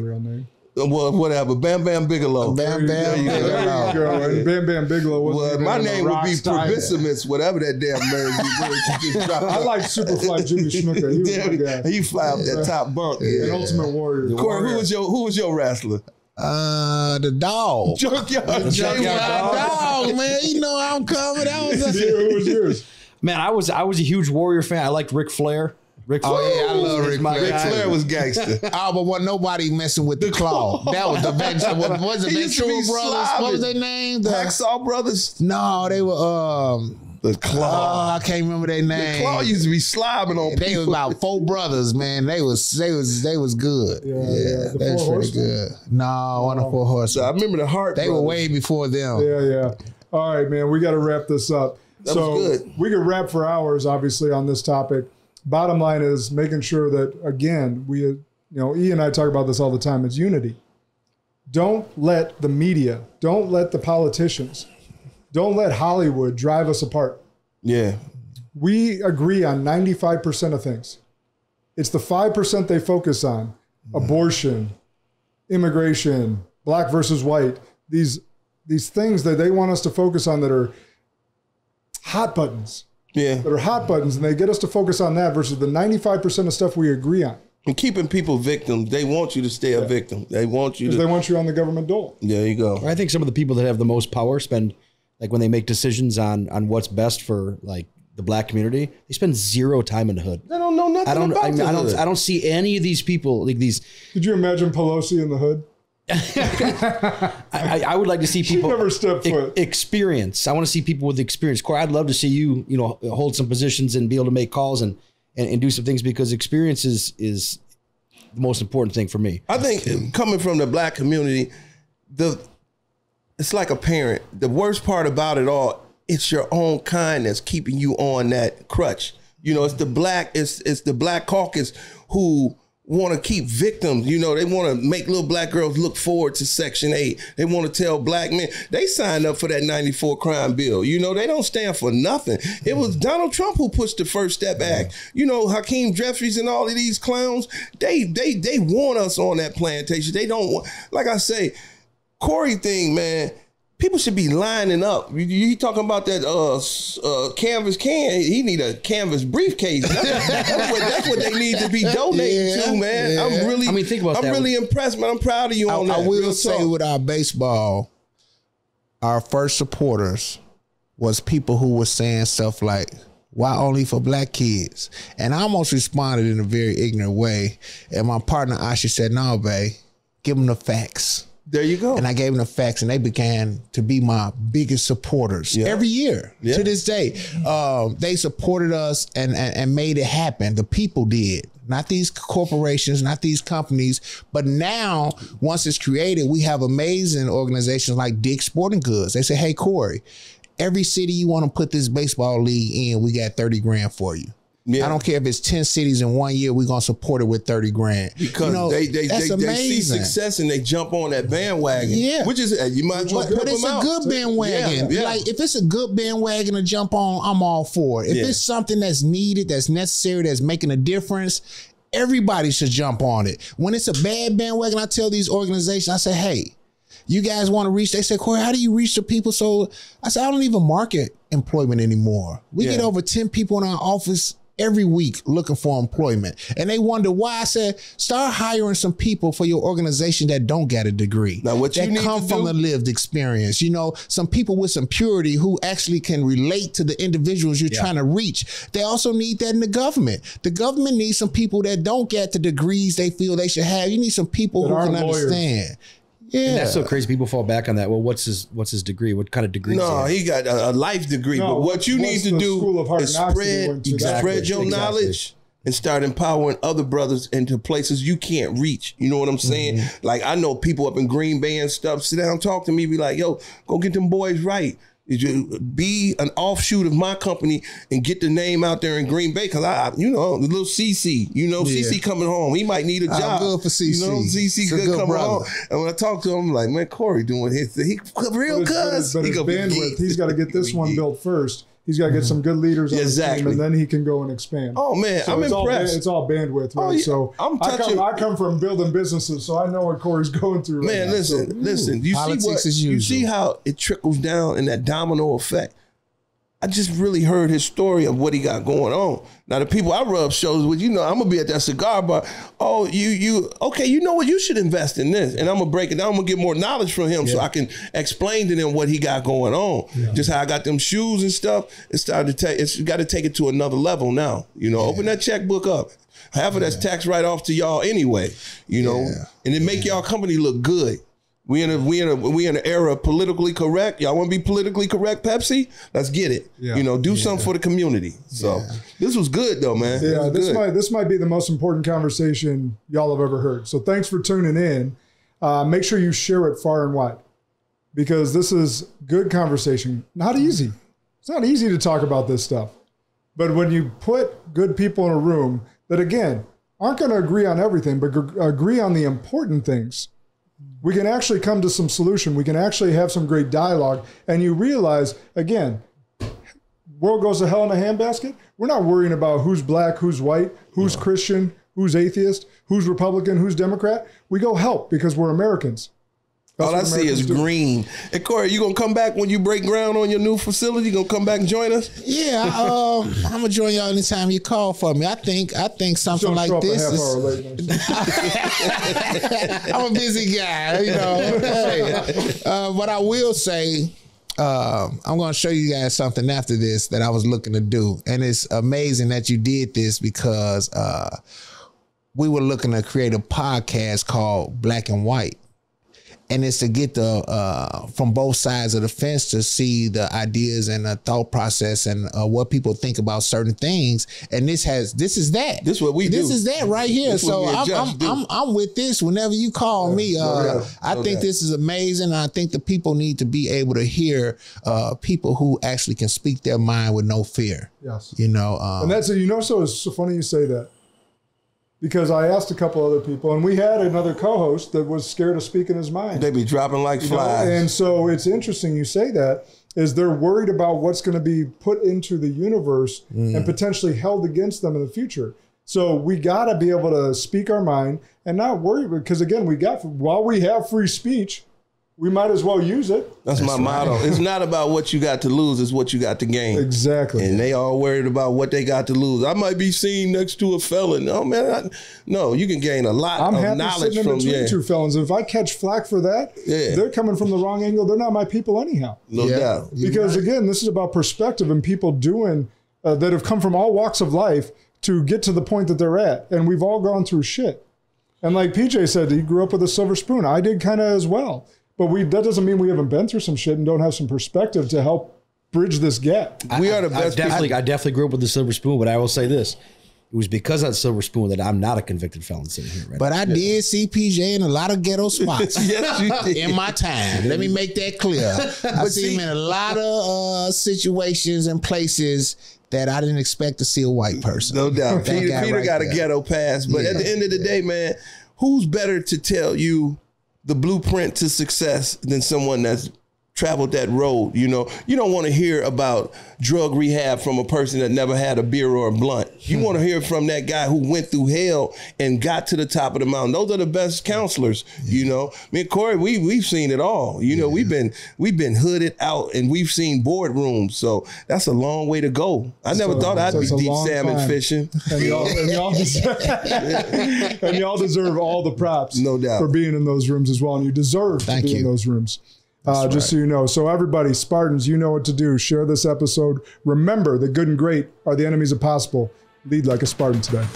Real name. Well, whatever. Bam Bam Bigelow. Bam There Bam. you go. There you go. And Bam Bam Bigelow was Well, my name would be Provissimus, whatever that damn nerd you just dropped. I like Superfly Jimmy Snuka. He was my guy. He fly up that top bunk. An Ultimate Warrior. Corey, who was your who was your wrestler? Uh, the dog. Junkyard Jay Junkyard Wild. Dog, man. You know I'm coming. That was a- Yeah, who was yours? Man, I was I was a huge Warrior fan. I liked Ric Flair. Ric Oh, yeah, I love is Ric my Flair. Ric. Flair was gangster. Oh, but wasn't nobody messing with the claw. That was the Von Erich. What was it? He used to Von Erich Brothers. What was their name? The, Hacksaw Brothers. no, they were. Um, The oh, Claw. I can't remember their the name. Claw used to be slobbing on They was about four brothers, man. They was they was they was good. Yeah, Yeah, yeah. The they was pretty good. No, one of four horses. I remember the heart. They were way before them. Yeah, yeah. All right, man. We got to wrap this up. That so was good. we could wrap for hours, obviously, on this topic. Bottom line is making sure that again, we, you know, E and I talk about this all the time. It's unity. Don't let the media, don't let the politicians, don't let Hollywood drive us apart. Yeah. we agree on 95% of things. It's the 5% they focus on abortion, immigration, black versus white, these these things that they want us to focus on that are hot buttons, Yeah. that are hot buttons, and they get us to focus on that versus the 95% of stuff we agree on. And keeping people victims. They want you to stay a victim. They want you to. they want you on the government dole. there you go. I think some of the people that have the most power spend like when they make decisions on on what's best for like the black community, they spend zero time in the hood. They don't know nothing I don't about I, the I don't hood. I don't see any of these people like these Could you imagine Pelosi in the hood? I, I- would like to see people never stepped e- foot. experience. I want to see people with experience. Corey, I'd love to see you, you know, hold some positions and be able to make calls and and, and do some things because experience is is the most important thing for me. I think coming from the black community, the it's like a parent. The worst part about it all, it's your own kind that's keeping you on that crutch. You know, it's the black, it's it's the black caucus who want to keep victims. You know, they want to make little black girls look forward to Section 8. They want to tell black men they signed up for that 94 crime bill. You know, they don't stand for nothing. It was Donald Trump who pushed the First Step Act. You know, Hakeem Jeffries and all of these clowns, they they they want us on that plantation. They don't want like I say, Corey thing, man. People should be lining up. You, you talking about that uh, uh, canvas can? He need a canvas briefcase. That's, that's what, that's what they need to be donating Yeah, to, man. yeah. I'm really. I mean, think about I'm that. really impressed, man. I'm proud of you I, on I that. will Real say talk. with our baseball, our first supporters was people who were saying stuff like, why only for black kids? And I almost responded in a very ignorant way. And my partner Asha said, no, babe, give them the facts. There you go. And I gave them the facts, and they began to be my biggest supporters Yeah. every year Yeah. to this day. Um, they supported us and, and and made it happen. The people did, not these corporations, not these companies. But now, once it's created, we have amazing organizations like Dick Sporting Goods. They say, "Hey, Corey." Every city you want to put this baseball league in, we got 30 grand for you. Yeah. I don't care if it's 10 cities in one year, we're gonna support it with 30 grand. because You know, they they, they, they see success and they jump on that bandwagon. Yeah. which is uh, you might as well But, but it's a out. good bandwagon. Yeah, yeah. Like if it's a good bandwagon to jump on, I'm all for it. If Yeah. it's something that's needed, that's necessary, that's making a difference, everybody should jump on it. When it's a bad bandwagon, I tell these organizations, I say, hey, you guys want to reach? They say, Corey, how do you reach the people? So I said, I don't even market employment anymore. We get over 10 people in our office every week looking for employment. And they wonder why I said, start hiring some people for your organization that don't get a degree. Now, what you that need come to from do- the lived experience. You know, some people with some purity who actually can relate to the individuals you're trying to reach. They also need that in the government. The government needs some people that don't get the degrees they feel they should have. You need some people That who can lawyers. understand. Yeah. And that's so crazy. People fall back on that. Well, what's his what's his degree? What kind of degree? No, he? he got a, a life degree. No, but what you need to do of is Knocks that he spread. Exactly. spread your Exactly. knowledge and start empowering other brothers into places you can't reach. You know what I'm saying? Mm-hmm. Like I know people up in Green Bay and stuff. Sit down, talk to me, be like, "Yo, go get them boys right." Be an offshoot of my company and get the name out there in Green Bay? Cause I, you know, the little CC, you know, CC coming home, he might need a job. good for CC. You know, CC good, good coming brother. home. And when I talk to him, I'm like, man, Corey doing his, he real But but his, cuz. he bandwidth, he's got to get this one built first. He's got to get some good leaders on his team, and then he can go and expand. Oh man, So I'm it's impressed. All, it's all bandwidth, oh, right? Oh, yeah. So I'm I come, I come from building businesses, so I know what Corey's going through. Right Man, now. listen, So, listen. You see what as you see how it trickles down in that domino effect. I just really heard his story of what he got going on. Now the people I rub shows with, you know, I'm gonna be at that cigar bar. Oh, you you okay? You know what? You should invest in this, and I'm gonna break it down. I'm gonna get more knowledge from him so I can explain to them what he got going on. Just how I got them shoes and stuff. It started to take. It's got to take it to another level now. You know, open that checkbook up. Half of that's tax write off to y'all anyway. You know, Yeah. and it make y'all company look good. We in a we in a we in an era of politically correct. Y'all want to be politically correct, Pepsi? Let's get it. Yeah. You know, do something for the community. So this was good though, man. Yeah, this might this might be the most important conversation y'all have ever heard. So thanks for tuning in. Uh, make sure you share it far and wide because this is good conversation. Not easy. It's not easy to talk about this stuff. But when you put good people in a room that again aren't going to agree on everything, but gr- agree on the important things, we can actually come to some solution. We can actually have some great dialogue, and you realize again world goes to hell in a handbasket, we're not worrying about who's black, who's white, who's Christian, who's atheist, who's Republican, who's Democrat. We go help because we're Americans. That's All I what see is do. green. And Corey, you gonna come back when you break ground on your new facility? You gonna come back and join us? Yeah, um, I'm gonna join y'all anytime you call for me. I think I think something Don't like show up a this is. I'm a busy guy, you know. Hey, uh, but I will say, uh, I'm going to show you guys something after this that I was looking to do, and it's amazing that you did this because uh, we were looking to create a podcast called Black and White. And it's to get the uh, from both sides of the fence to see the ideas and the thought process and uh, what people think about certain things. And this has this is that. This what we This do. is that right here. This so I'm, I'm. I'm I'm with this whenever you call me. Uh, yeah. I No think doubt. this is amazing. I think the people need to be able to hear uh, people who actually can speak their mind with no fear. Yes. You know, um, And that's you know so it's so funny you say that. Because I asked a couple other people, and we had another co-host that was scared of speaking his mind. They be dropping like You know, flies. And so it's interesting you say that is they're worried about what's going to be put into the universe Mm. and potentially held against them in the future. So we got to be able to speak our mind and not worry because again, we got while we have free speech, we might as well use it. That's, my motto. It's not about what you got to lose; it's what you got to gain. Exactly. And they all worried about what they got to lose. I might be seen next to a felon. No man, I, no, you can gain a lot I'm of happy knowledge sitting in from between yeah, two felons. If I catch flack for that, Yeah. they're coming from the wrong angle. They're not my people anyhow. no Yeah. doubt. because again this is about perspective and people doing uh, that have come from all walks of life to get to the point that they're at and we've all gone through shit and like pj said he grew up with a silver spoon i did kind of as well but we that doesn't mean we haven't been through some shit and don't have some perspective to help bridge this gap We are the I best. definitely, I definitely grew up with the silver spoon, but I will say this: it was because of that silver spoon that I'm not a convicted felon sitting here. Right but I did see PJ in a lot of ghetto spots. yes, you did. in my time. Let me make that clear. I see see- him in a lot of uh, situations and places that I didn't expect to see a white person. No doubt. That Peter, guy Peter right got a ghetto pass. But at the end of the day, man, who's better to tell you the blueprint to success than someone that's traveled that road. You know, you don't want to hear about drug rehab from a person that never had a beer or a blunt. You hmm. want to hear from that guy who went through hell and got to the top of the mountain. Those are the best counselors. You know, me and Corey, we we've seen it all. You know, we've been we've been hooded out and we've seen boardrooms. So that's a long way to go. I never So- thought I'd so be deep salmon time. fishing. and y'all, and y'all deserve, and y'all deserve all the props, No doubt. for being in those rooms as well. And you deserve Thank to be in you. those rooms. Uh, just so you know. So everybody, Spartans, you know what to do. Share this episode. Remember, the good and great are the enemies of possible. Lead like a Spartan today.